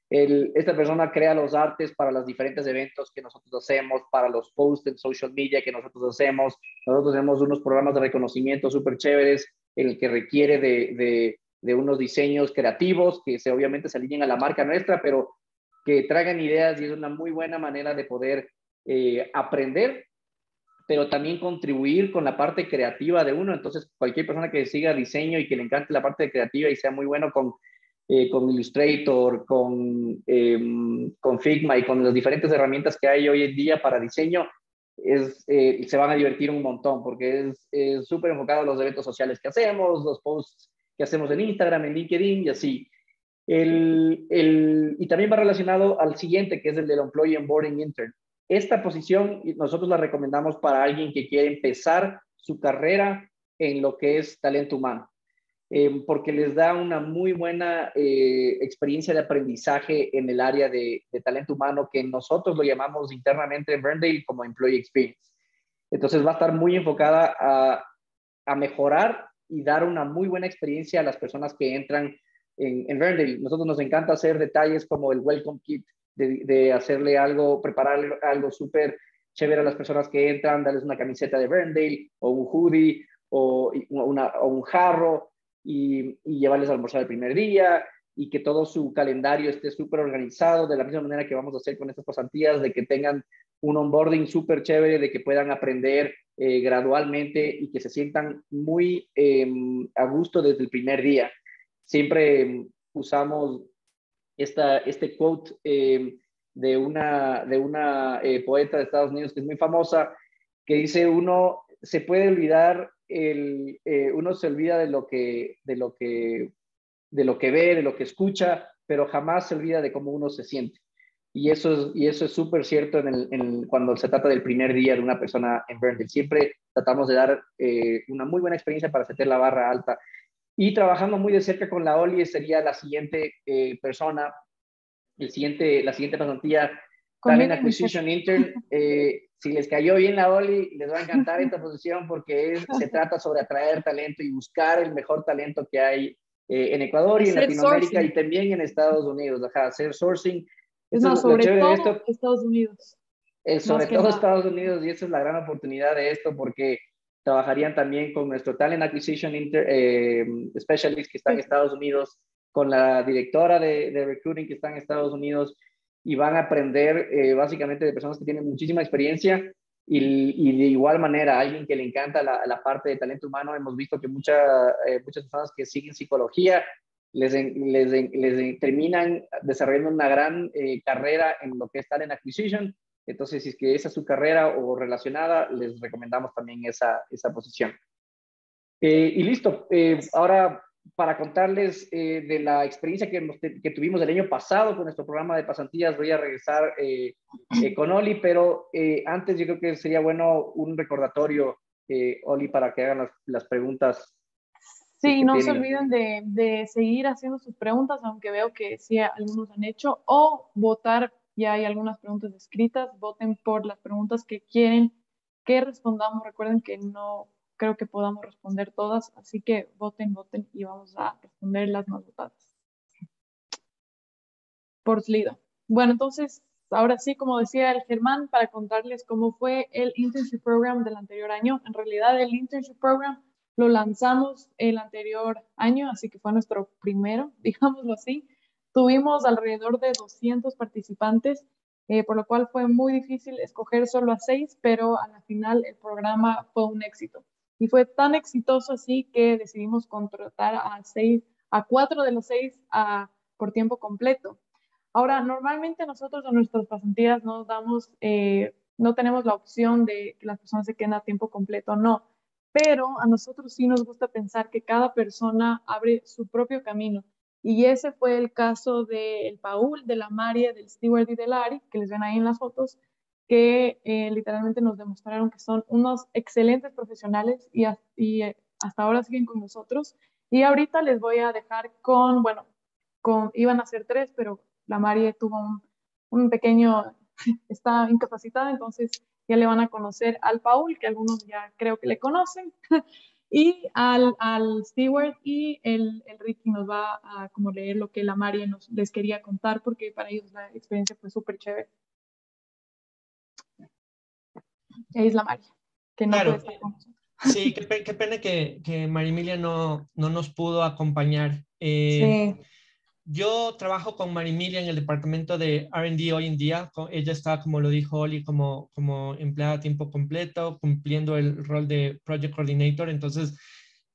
esta persona crea los artes para los diferentes eventos que nosotros hacemos, para los posts en social media que nosotros hacemos. Nosotros tenemos unos programas de reconocimiento súper chéveres el que requiere de, de, unos diseños creativos que se, obviamente se alineen a la marca nuestra, pero que traigan ideas y es una muy buena manera de poder eh, aprender pero también contribuir con la parte creativa de uno. Entonces, cualquier persona que siga diseño y que le encante la parte creativa y sea muy bueno con, eh, con Illustrator, con, em, con Figma y con las diferentes herramientas que hay hoy en día para diseño, es, eh, se van a divertir un montón porque es súper enfocado a los eventos sociales que hacemos, los posts que hacemos en Instagram, en LinkedIn y así. El, el, y también va relacionado al siguiente, que es el del Employee Onboarding Intern. Esta posición nosotros la recomendamos para alguien que quiere empezar su carrera en lo que es talento humano, eh, porque les da una muy buena eh, experiencia de aprendizaje en el área de, talento humano que nosotros lo llamamos internamente en Verndale como Employee Experience. Entonces va a estar muy enfocada a, mejorar y dar una muy buena experiencia a las personas que entran en, en. Nosotros nos encanta hacer detalles como el Welcome Kit, de, hacerle algo, preparar algo súper chévere a las personas que entran, darles una camiseta de Verndale o un hoodie o, un jarro y, y, llevarles a almorzar el primer día y que todo su calendario esté súper organizado de la misma manera que vamos a hacer con estas pasantías, de que tengan un onboarding súper chévere, de que puedan aprender eh, gradualmente y que se sientan muy em, a gusto desde el primer día. Siempre em, usamos esta, este quote eh, de una, de una eh, poeta de Estados Unidos que es muy famosa, que dice, uno se puede olvidar, el, eh, uno se olvida de lo, que, de, lo que, de lo que ve, de lo que escucha, pero jamás se olvida de cómo uno se siente. Y eso es, y eso es súper cierto en cuando se trata del primer día de una persona en Vernon. Siempre tratamos de dar una muy buena experiencia para hacer la barra alta. Y trabajando muy de cerca con la OLI sería la siguiente eh, persona, el siguiente, la siguiente pasantía, Talent Acquisition Intern. Eh, si les cayó bien la OLI, les va a encantar esta posición porque se trata sobre atraer talento y buscar el mejor talento que hay eh, en Ecuador y en Latinoamérica y también en Estados Unidos. Ajá, hacer sourcing. Es no, sobre todo Estados Unidos. sobre todo Estados Unidos y esa es la gran oportunidad de esto porque trabajarían también con nuestro Talent Acquisition eh, Specialist que está en Estados Unidos, con la directora de, de, Recruiting que está en Estados Unidos, y van a aprender eh, básicamente de personas que tienen muchísima experiencia y, de igual manera alguien que le encanta la, parte de talento humano. Hemos visto que mucha, eh, muchas personas que siguen psicología les, les, les terminan desarrollando una gran carrera en lo que es talent acquisition. Entonces, si es que esa es su carrera o relacionada, les recomendamos también esa, esa posición. y listo. ahora para contarles eh, de la experiencia que, que, tuvimos el año pasado con nuestro programa de pasantías. Voy a regresar eh, eh, con Oli, pero antes yo creo que sería bueno un recordatorio, Oli, para que hagan las, las preguntas. Sí, no se olviden de, de, seguir haciendo sus preguntas, aunque veo que sí algunos han hecho, o votar, ya hay algunas preguntas escritas, voten por las preguntas que quieren que respondamos. Recuerden que no creo que podamos responder todas, así que voten, voten y vamos a responder las más votadas. Por Slido. Bueno, entonces, ahora sí, como decía el Germán, para contarles cómo fue el internship program del anterior año. En realidad, el internship program lo lanzamos el anterior año, así que fue nuestro primero, digámoslo así. Tuvimos alrededor de 200 participantes, eh, por lo cual fue muy difícil escoger solo a seis, pero a la final el programa fue un éxito. Y fue tan exitoso así que decidimos contratar a seis, a cuatro de los seis a, por tiempo completo. Ahora, normalmente nosotros en nuestras pasantías no damos, eh, no tenemos la opción de que las personas se queden a tiempo completo, no. Pero a nosotros sí nos gusta pensar que cada persona abre su propio camino. Y ese fue el caso del Paul, de la María, del Stewart y del Ari, que les ven ahí en las fotos, que eh, literalmente nos demostraron que son unos excelentes profesionales y, eh, hasta ahora siguen con nosotros. Y ahorita les voy a dejar con, bueno, con, iban a ser tres, pero la María tuvo un, un pequeño, está incapacitada, entonces ya le van a conocer al Paul, que algunos ya creo que le conocen, y al, al Stewart y el, el, Ricky nos va a como leer lo que la María nos les quería contar, porque para ellos la experiencia fue súper chévere es la María, que no puede estar con nosotros. Sí, qué, pena que, que María Emilia no, no nos pudo acompañar. Eh, sí. Yo trabajo con María Emilia en el departamento de RD hoy en día. Ella está, como lo dijo Oli, como, como empleada a tiempo completo, cumpliendo el rol de Project Coordinator. Entonces,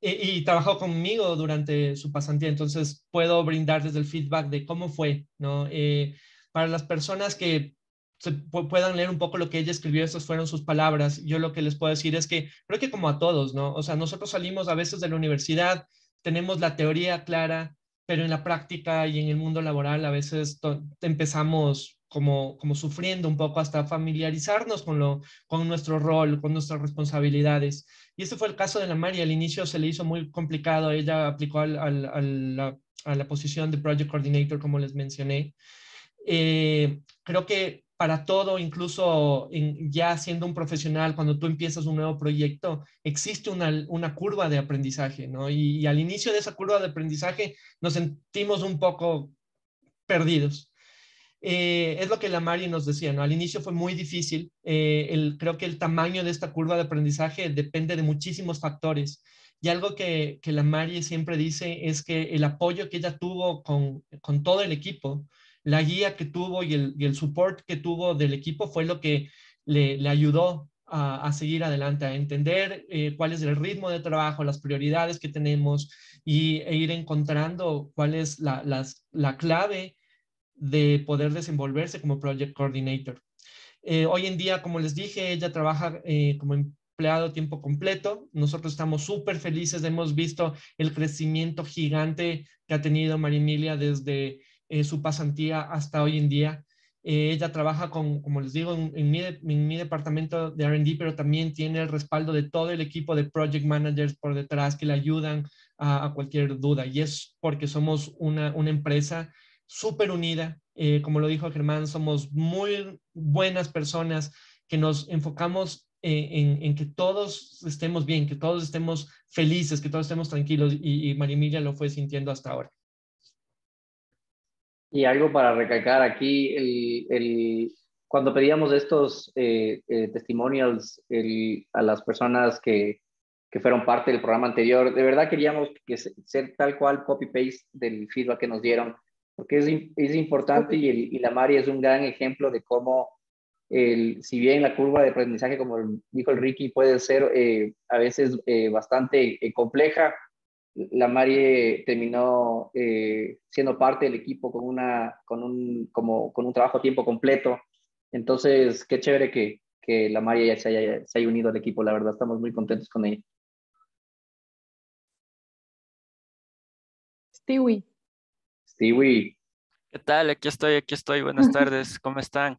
y, trabajó conmigo durante su pasantía. Entonces, puedo brindar desde el feedback de cómo fue, ¿no? Eh, para las personas que se puedan leer un poco lo que ella escribió, estas fueron sus palabras. Yo lo que les puedo decir es que creo que como a todos, ¿no? O sea, nosotros salimos a veces de la universidad, tenemos la teoría clara, pero en la práctica y en el mundo laboral a veces empezamos como, como sufriendo un poco hasta familiarizarnos con, lo, con nuestro rol, con nuestras responsabilidades. Y este fue el caso de la María. Al inicio se le hizo muy complicado. Ella aplicó al, al, la, a la posición de Project Coordinator, como les mencioné. Eh, creo que para todo, incluso ya siendo un profesional, cuando tú empiezas un nuevo proyecto, existe una, curva de aprendizaje, ¿no? Y, al inicio de esa curva de aprendizaje nos sentimos un poco perdidos. Eh, es lo que la Mari nos decía, ¿no? Al inicio fue muy difícil. Eh, creo que el tamaño de esta curva de aprendizaje depende de muchísimos factores. Y algo que, que la Mari siempre dice es que el apoyo que ella tuvo con todo el equipo, la guía que tuvo y el, y support que tuvo del equipo fue lo que le, ayudó a, seguir adelante, a entender eh, cuál es el ritmo de trabajo, las prioridades que tenemos y, e ir encontrando cuál es la, la clave de poder desenvolverse como project coordinator. Eh, hoy en día, como les dije, ella trabaja eh, como empleado tiempo completo. Nosotros estamos súper felices. Hemos visto el crecimiento gigante que ha tenido María Emilia desde eh, su pasantía hasta hoy en día. Eh, ella trabaja con, como les digo, en, mi, departamento de RD, pero también tiene el respaldo de todo el equipo de project managers por detrás que le ayudan a, cualquier duda. Y es porque somos una, empresa súper unida. Eh, como lo dijo Germán, somos muy buenas personas que nos enfocamos en, que todos estemos bien, que todos estemos felices, que todos estemos tranquilos. Y, y María lo fue sintiendo hasta ahora. Y algo para recalcar aquí, el, el, cuando pedíamos estos eh, eh, testimonials a las personas que, que, fueron parte del programa anterior, de verdad queríamos que ser tal cual copy-paste del feedback que nos dieron, porque es, es importante y, la Mari es un gran ejemplo de cómo, el, si bien la curva de aprendizaje, como dijo el Ricky, puede ser eh, a veces eh, bastante compleja, la Mari terminó siendo parte del equipo con, una, con, un, como, con un trabajo a tiempo completo. Entonces, qué chévere que, que la Mari ya se haya, se haya unido al equipo, la verdad, estamos muy contentos con ella. Stewie. Stewie. ¿Qué tal? Aquí estoy, aquí estoy. Buenas tardes, ¿cómo están?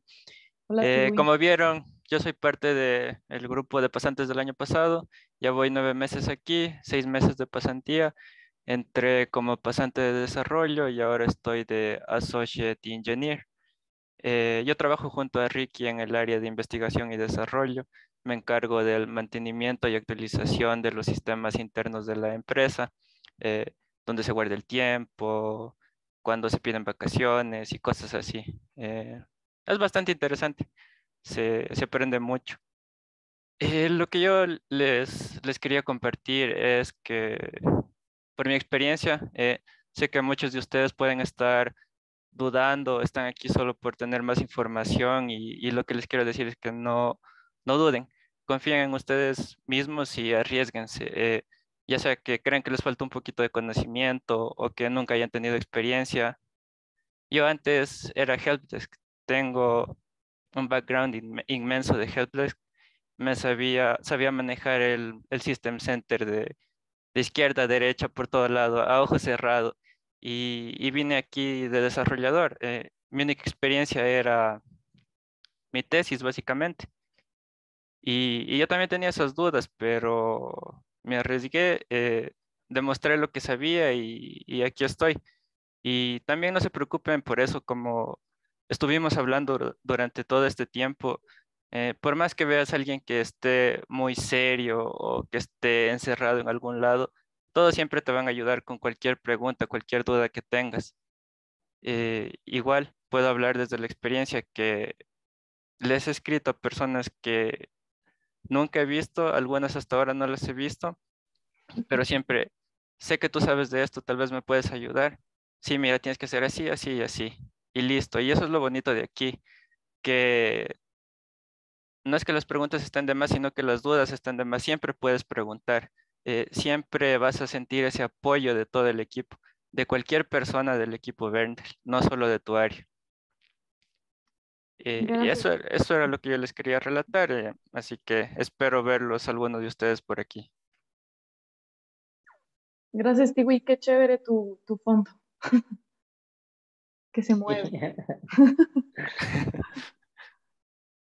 Hola, eh, como vieron, yo soy parte del grupo de pasantes del año pasado. Ya voy nueve meses aquí, seis meses de pasantía. Entré como pasante de desarrollo y ahora estoy de Associate Engineer. Eh, yo trabajo junto a Ricky en el área de investigación y desarrollo. Me encargo del mantenimiento y actualización de los sistemas internos de la empresa, eh, donde se guarda el tiempo, cuando se piden vacaciones y cosas así. Eh, es bastante interesante, se, se aprende mucho. Eh, lo que yo les, les quería compartir es que, por mi experiencia, eh, sé que muchos de ustedes pueden estar dudando, están aquí solo por tener más información y, y lo que les quiero decir es que no, no duden, confíen en ustedes mismos y arriesguense ya sea que crean que les falta un poquito de conocimiento o que nunca hayan tenido experiencia. Yo antes era helpdesk, tengo un background inmenso de helpdesk, me sabía, sabía manejar el, el System Center de, de, izquierda a derecha por todo lado, a ojo cerrado, y, y vine aquí de desarrollador. Eh, mi única experiencia era mi tesis, básicamente. Y, y, yo también tenía esas dudas, pero me arriesgué, eh, demostré lo que sabía y, aquí estoy. Y también no se preocupen por eso, como estuvimos hablando durante todo este tiempo, eh, por más que veas a alguien que esté muy serio o que esté encerrado en algún lado, todos siempre te van a ayudar con cualquier pregunta, cualquier duda que tengas. Eh, igual puedo hablar desde la experiencia que les he escrito a personas que Nunca he visto, algunas hasta ahora no las he visto, pero siempre sé que tú sabes de esto, tal vez me puedes ayudar. Sí, mira, tienes que hacer así, así y así. Y listo. Y eso es lo bonito de aquí, que no es que las preguntas estén de más, sino que las dudas estén de más. Siempre puedes preguntar. Eh, siempre vas a sentir ese apoyo de todo el equipo, de cualquier persona del equipo Vernel, no solo de tu área. Eh, y eso, eso era lo que yo les quería relatar, eh, así que espero verlos algunos de ustedes por aquí. Gracias, Tiwi, qué chévere tu, tu fondo. que se mueve.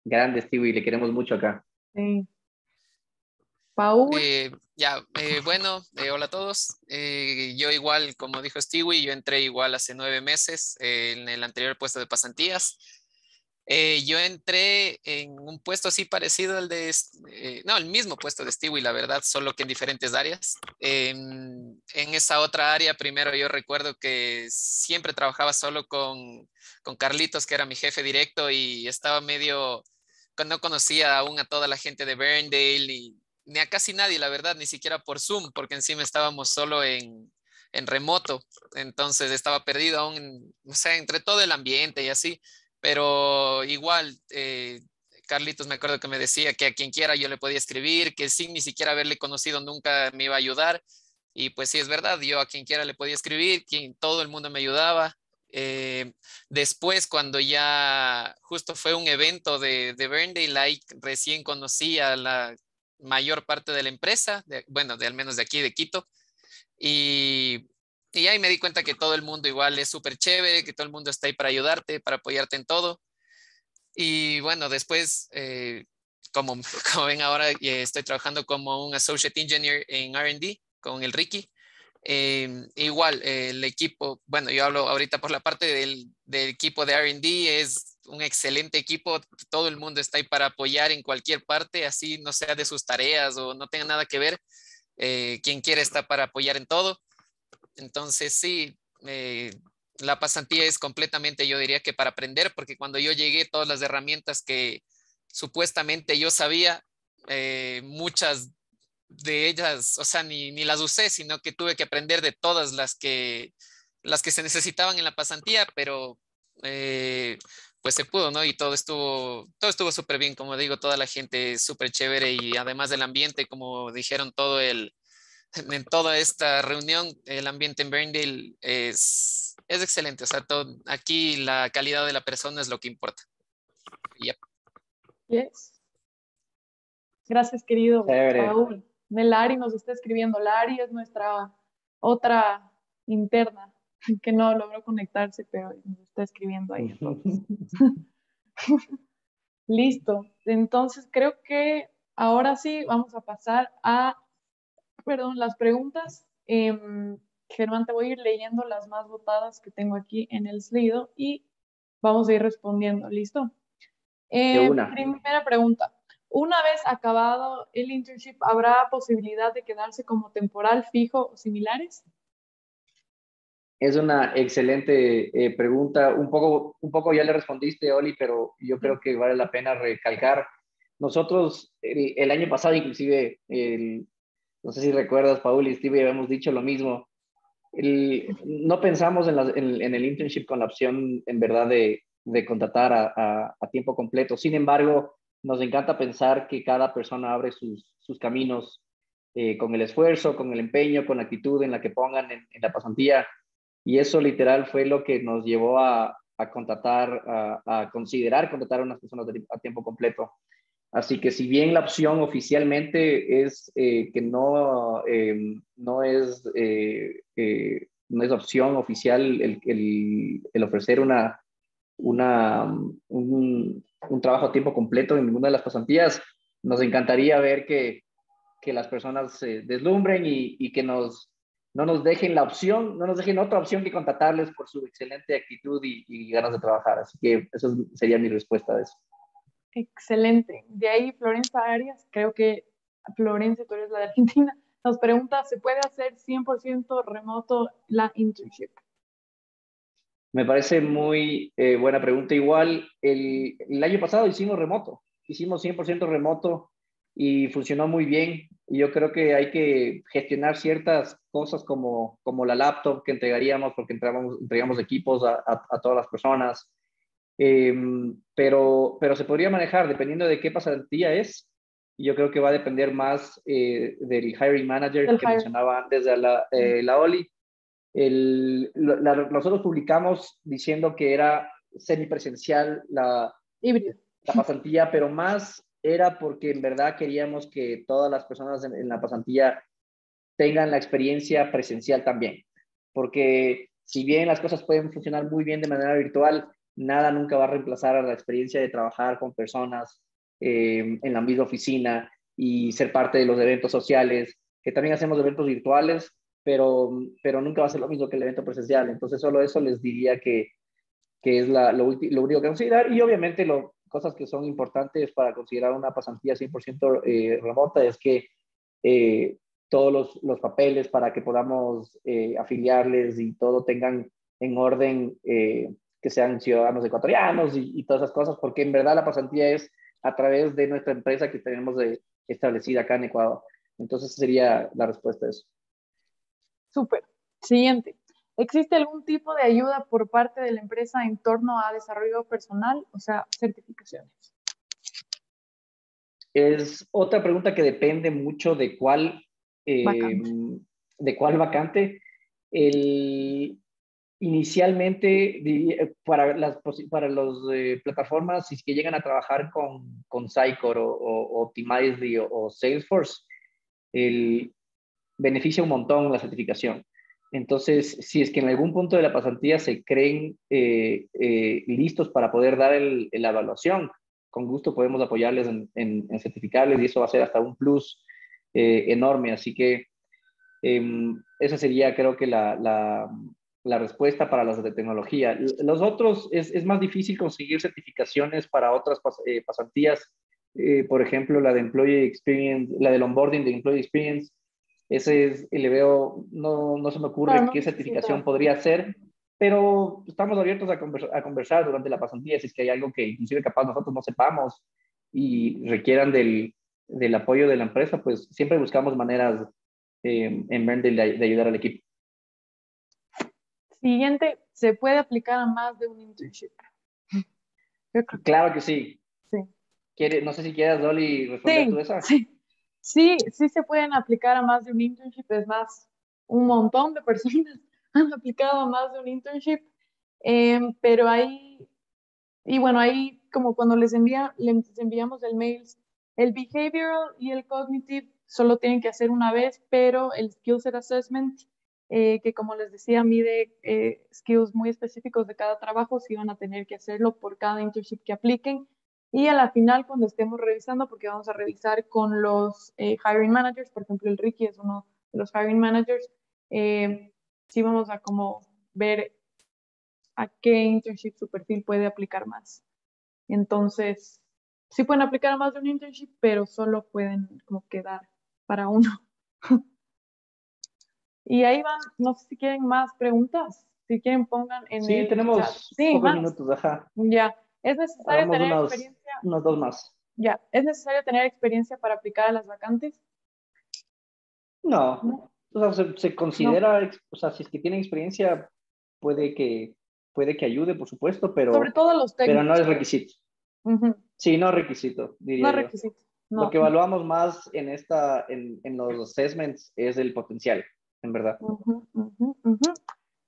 Grande, Stewie, le queremos mucho acá. Sí. Paul. Eh, ya, bueno, hola a todos. yo igual, como dijo Stewie, yo entré igual hace nueve meses en el anterior puesto de pasantías. Eh, yo entré en un puesto así parecido al de, eh, no, el mismo puesto de Stewie, la verdad, solo que en diferentes áreas. en esa otra área, primero yo recuerdo que siempre trabajaba solo con, con Carlitos, que era mi jefe directo, y estaba medio, no conocía aún a toda la gente de Burndale, y ni a casi nadie, la verdad, ni siquiera por Zoom, porque encima estábamos solo en, en remoto, entonces estaba perdido aún, o sea, entre todo el ambiente y así pero igual, eh, Carlitos me acuerdo que me decía que a quien quiera yo le podía escribir, que sin ni siquiera haberle conocido nunca me iba a ayudar. Y pues sí, es verdad, yo a quien quiera le podía escribir, quien, todo el mundo me ayudaba. Eh, después, cuando ya justo fue un evento de, de Burndale, ahí recién conocí a la mayor parte de la empresa, bueno, de al menos de aquí, de Quito. Y y ahí me di cuenta que todo el mundo igual es súper chévere, que todo el mundo está ahí para ayudarte, para apoyarte en todo. Y bueno, después, eh, como, como ven ahora, eh, estoy trabajando como un Associate Engineer en RD con el Ricky. Em, igual, el equipo, bueno, yo hablo ahorita por la parte del, del equipo de RD, es un excelente equipo, todo el mundo está ahí para apoyar en cualquier parte, así no sea de sus tareas o no tenga nada que ver, eh, quien quiera está para apoyar en todo. Entonces, sí, eh, la pasantía es completamente, yo diría que para aprender, porque cuando yo llegué, todas las herramientas que supuestamente yo sabía, eh, muchas de ellas, o sea, ni, las usé, sino que tuve que aprender de todas las que, las que se necesitaban en la pasantía, pero pues se pudo, ¿no? Y todo estuvo, todo estuvo súper bien, como digo, toda la gente súper chévere y además del ambiente, como dijeron, todo el, en toda esta reunión, el ambiente en Berndale es, es excelente. O sea, todo, aquí la calidad de la persona es lo que importa. Yep. Yes. Gracias, querido Raúl. Lari nos está escribiendo. Lari es nuestra otra interna que no logró conectarse, pero nos está escribiendo ahí. Listo. Entonces creo que ahora sí vamos a pasar a, perdón, las preguntas. Em, Germán, te voy a ir leyendo las más votadas que tengo aquí en el slido y vamos a ir respondiendo. ¿Listo? Eh, primera pregunta. Una vez acabado el internship, ¿habrá posibilidad de quedarse como temporal, fijo o similares? Es una excelente eh, pregunta. Un poco, un poco ya le respondiste, Oli, pero yo creo que vale la pena recalcar. Nosotros el, año pasado, inclusive, no sé si recuerdas, Paul y Steve, habíamos dicho lo mismo no pensamos en, el internship con la opción en verdad de, contratar a, tiempo completo. Sin embargo, nos encanta pensar que cada persona abre sus, caminos eh, con el esfuerzo, con el empeño, con la actitud en la que pongan en, la pasantía. Y eso literal fue lo que nos llevó a, contratar, a, considerar contratar a unas personas a tiempo completo. Así que si bien la opción oficialmente es eh, que no, em, no, es, eh, eh, no es opción oficial el, el ofrecer una, una, un, trabajo a tiempo completo en ninguna de las pasantías, nos encantaría ver que, que las personas se deslumbren y, y, que nos, no nos dejen la opción, no nos dejen otra opción que contratarles por su excelente actitud y, y ganas de trabajar. Así que eso sería mi respuesta a eso. Excelente. De ahí Florencia Arias, creo que Florencia, tú eres la de Argentina, nos pregunta, ¿se puede hacer 100% remoto la internship? Me parece muy eh, buena pregunta. Igual, el, el, año pasado hicimos remoto, hicimos 100% remoto y funcionó muy bien. Y yo creo que hay que gestionar ciertas cosas como, como la laptop que entregaríamos, porque entregamos, entregamos equipos a, a todas las personas, Em, pero, pero se podría manejar dependiendo de qué pasantía es. Yo creo que va a depender más eh, del hiring manager que mencionaba antes de la, eh, la OLI. El, nosotros publicamos diciendo que era semipresencial la, la pasantía, pero más era porque en verdad queríamos que todas las personas en, en la pasantía tengan la experiencia presencial también. Porque si bien las cosas pueden funcionar muy bien de manera virtual, nada nunca va a reemplazar a la experiencia de trabajar con personas eh, en la misma oficina y ser parte de los eventos sociales, que también hacemos eventos virtuales, pero, pero nunca va a ser lo mismo que el evento presencial. Entonces, solo eso les diría que, que es la, lo, lo, único que considerar. Y obviamente, lo, cosas que son importantes para considerar una pasantía 100% eh, remota es que eh, todos los, los, papeles para que podamos afiliarles y todo tengan en orden que sean ciudadanos ecuatorianos y, todas esas cosas, porque en verdad la pasantía es a través de nuestra empresa que tenemos de, establecida acá en Ecuador. Entonces sería la respuesta a eso. Súper. Siguiente. ¿Existe algún tipo de ayuda por parte de la empresa en torno a desarrollo personal, o sea, certificaciones? Es otra pregunta que depende mucho de cuál, eh, de cuál vacante. El, inicialmente para las para los eh, plataformas si que llegan a trabajar con con Sycor o, o Optimizely o, Salesforce el beneficia un montón la certificación entonces si es que en algún punto de la pasantía se creen eh, eh, listos para poder dar la evaluación con gusto podemos apoyarles en, en, certificarles y eso va a ser hasta un plus enorme así que em, esa sería creo que la, la la respuesta para las de tecnología. Los otros es, es más difícil conseguir certificaciones para otras eh, pasantías, eh, por ejemplo, la de Employee Experience, la del onboarding de Employee Experience. Ese es, le veo, no, no se me ocurre qué certificación podría ser, pero estamos abiertos a conversar, a conversar, durante la pasantía si es que hay algo que inclusive capaz nosotros no sepamos y requieran del, del apoyo de la empresa, pues siempre buscamos maneras eh, en vez de ayudar al equipo. Siguiente, ¿se puede aplicar a más de un internship? Claro que sí. Sí. ¿Quiere, no sé si quieres, Dolly, responder tú esa. Sí. Sí, sí se pueden aplicar a más de un internship. Es más, un montón de personas han aplicado a más de un internship. Em, pero ahí, y bueno, ahí como cuando les, envía, les enviamos el mail, el behavioral y el cognitive solo tienen que hacer una vez, pero el skill set assessment, eh, que como les decía, mide eh, skills muy específicos de cada trabajo, sí van a tener que hacerlo por cada internship que apliquen. Y a la final, cuando estemos revisando, porque vamos a revisar con los eh, hiring managers, por ejemplo, el Ricky es uno de los hiring managers, sí vamos a como ver a qué internship su perfil puede aplicar más. Entonces, sí pueden aplicar a más de un internship, pero solo pueden como quedar para uno. y ahí van, no sé si quieren más preguntas. Si quieren, pongan en sí, tenemos sí, pocos minutos, ajá. Ya, es necesario tener experiencia. Unos dos más. Ya, ¿es necesario tener experiencia para aplicar a las vacantes? No, O sea, se, considera, o sea, si es que tienen experiencia, puede que, puede que ayude, por supuesto, pero, Sobre todo los técnicos. pero no es requisito. Sí, no es requisito, diría No es requisito. Lo que evaluamos más en, esta, en, en, los assessments es el potencial, en verdad.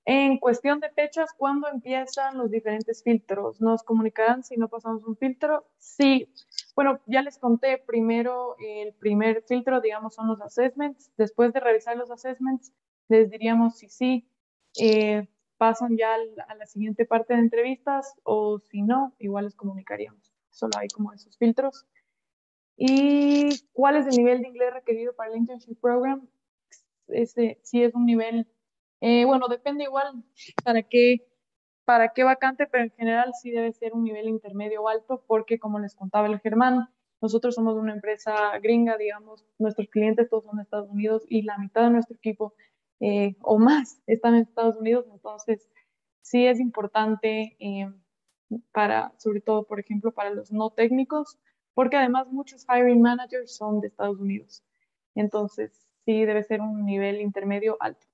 En cuestión de fechas, ¿cuándo empiezan los diferentes filtros? ¿Nos comunicarán si no pasamos un filtro? Sí. Bueno, ya les conté primero, el primer filtro, digamos, son los assessments. Después de revisar los assessments, les diríamos si sí, eh, pasan ya a la siguiente parte de entrevistas o si no, igual les comunicaríamos. Solo hay como esos filtros. ¿Y cuál es el nivel de inglés requerido para el internship program? Este, sí es un nivel, eh, bueno, depende igual para qué, para qué vacante, pero en general sí debe ser un nivel intermedio o alto, porque como les contaba el Germán, nosotros somos una empresa gringa, digamos, nuestros clientes todos son de Estados Unidos y la mitad de nuestro equipo eh, o más están en Estados Unidos, entonces sí es importante eh, para, sobre todo, por ejemplo, para los no técnicos, porque además muchos hiring managers son de Estados Unidos. Entonces, sí debe ser un nivel intermedio alto.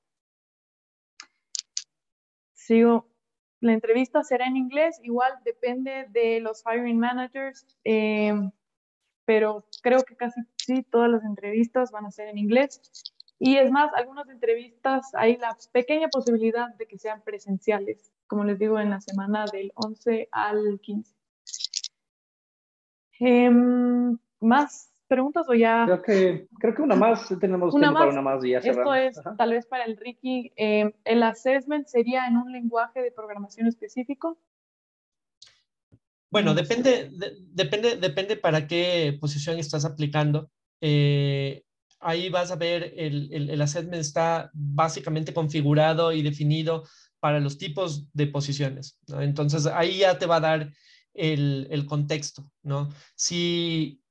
Sigo. La entrevista será en inglés, igual depende de los hiring managers, eh, pero creo que casi sí, todas las entrevistas van a ser en inglés. Y es más, algunas entrevistas hay la pequeña posibilidad de que sean presenciales, como les digo, en la semana del 11 al 15. Em, ¿Más preguntas o ya? Creo que, creo que una más, tenemos una tiempo para una más y ya Esto es tal vez para el Ricky. Em, ¿El assessment sería en un lenguaje de programación específico? Bueno, depende, depende, depende para qué posición estás aplicando. Eh, ahí vas a ver, el, el, el assessment está básicamente configurado y definido para los tipos de posiciones. Entonces, ahí ya te va a dar el, contexto, ¿no? Si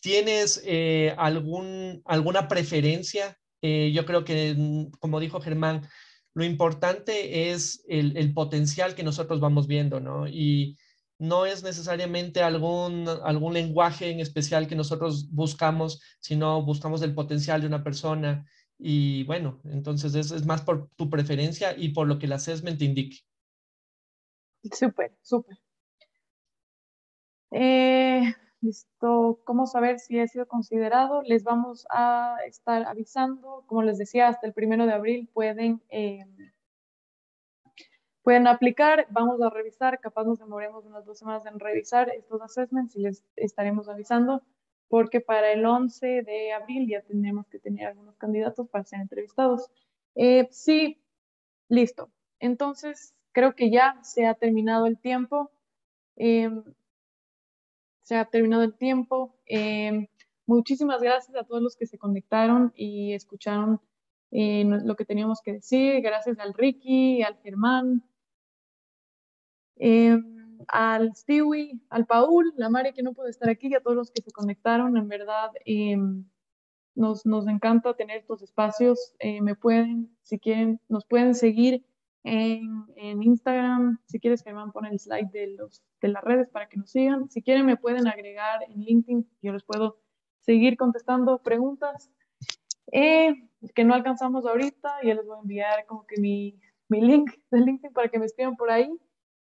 tienes eh, algún, alguna preferencia, eh, yo creo que, mm, como dijo Germán, lo importante es el, potencial que nosotros vamos viendo, ¿no? Y no es necesariamente algún, algún lenguaje en especial que nosotros buscamos, sino buscamos el potencial de una persona. Y bueno, entonces es, es más por tu preferencia y por lo que el assessment te indique. Súper, súper. Eh, listo, ¿cómo saber si ha sido considerado? Les vamos a estar avisando, como les decía, hasta el primero de abril pueden, eh, pueden aplicar, vamos a revisar, capaz nos demoremos unas dos semanas en revisar estos assessments y les estaremos avisando, porque para el 11 de abril ya tenemos que tener algunos candidatos para ser entrevistados. Eh, sí, listo. Entonces, creo que ya se ha terminado el tiempo. Em, se ha terminado el tiempo. Em, muchísimas gracias a todos los que se conectaron y escucharon eh, lo que teníamos que decir. Gracias al Ricky, al Germán, em, al Stewie, al Paul, la Mari que no pudo estar aquí y a todos los que se conectaron. En verdad, nos, nos, encanta tener estos espacios. Eh, me pueden, si quieren, nos pueden seguir en, en Instagram. Si quieres, Germán, pone el slide de, los, de las redes para que nos sigan. Si quieren, me pueden agregar en LinkedIn. Yo les puedo seguir contestando preguntas eh, que no alcanzamos ahorita. Ya les voy a enviar como que mi, mi link de LinkedIn para que me escriban por ahí.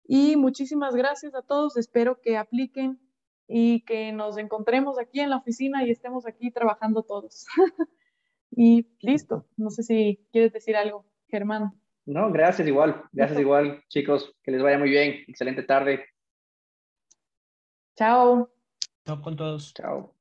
Y muchísimas gracias a todos. Espero que apliquen y que nos encontremos aquí en la oficina y estemos aquí trabajando todos. y listo. No sé si quieres decir algo, Germán. No, gracias igual, gracias igual, chicos, que les vaya muy bien, excelente tarde. Chao. Chao con todos. Chao.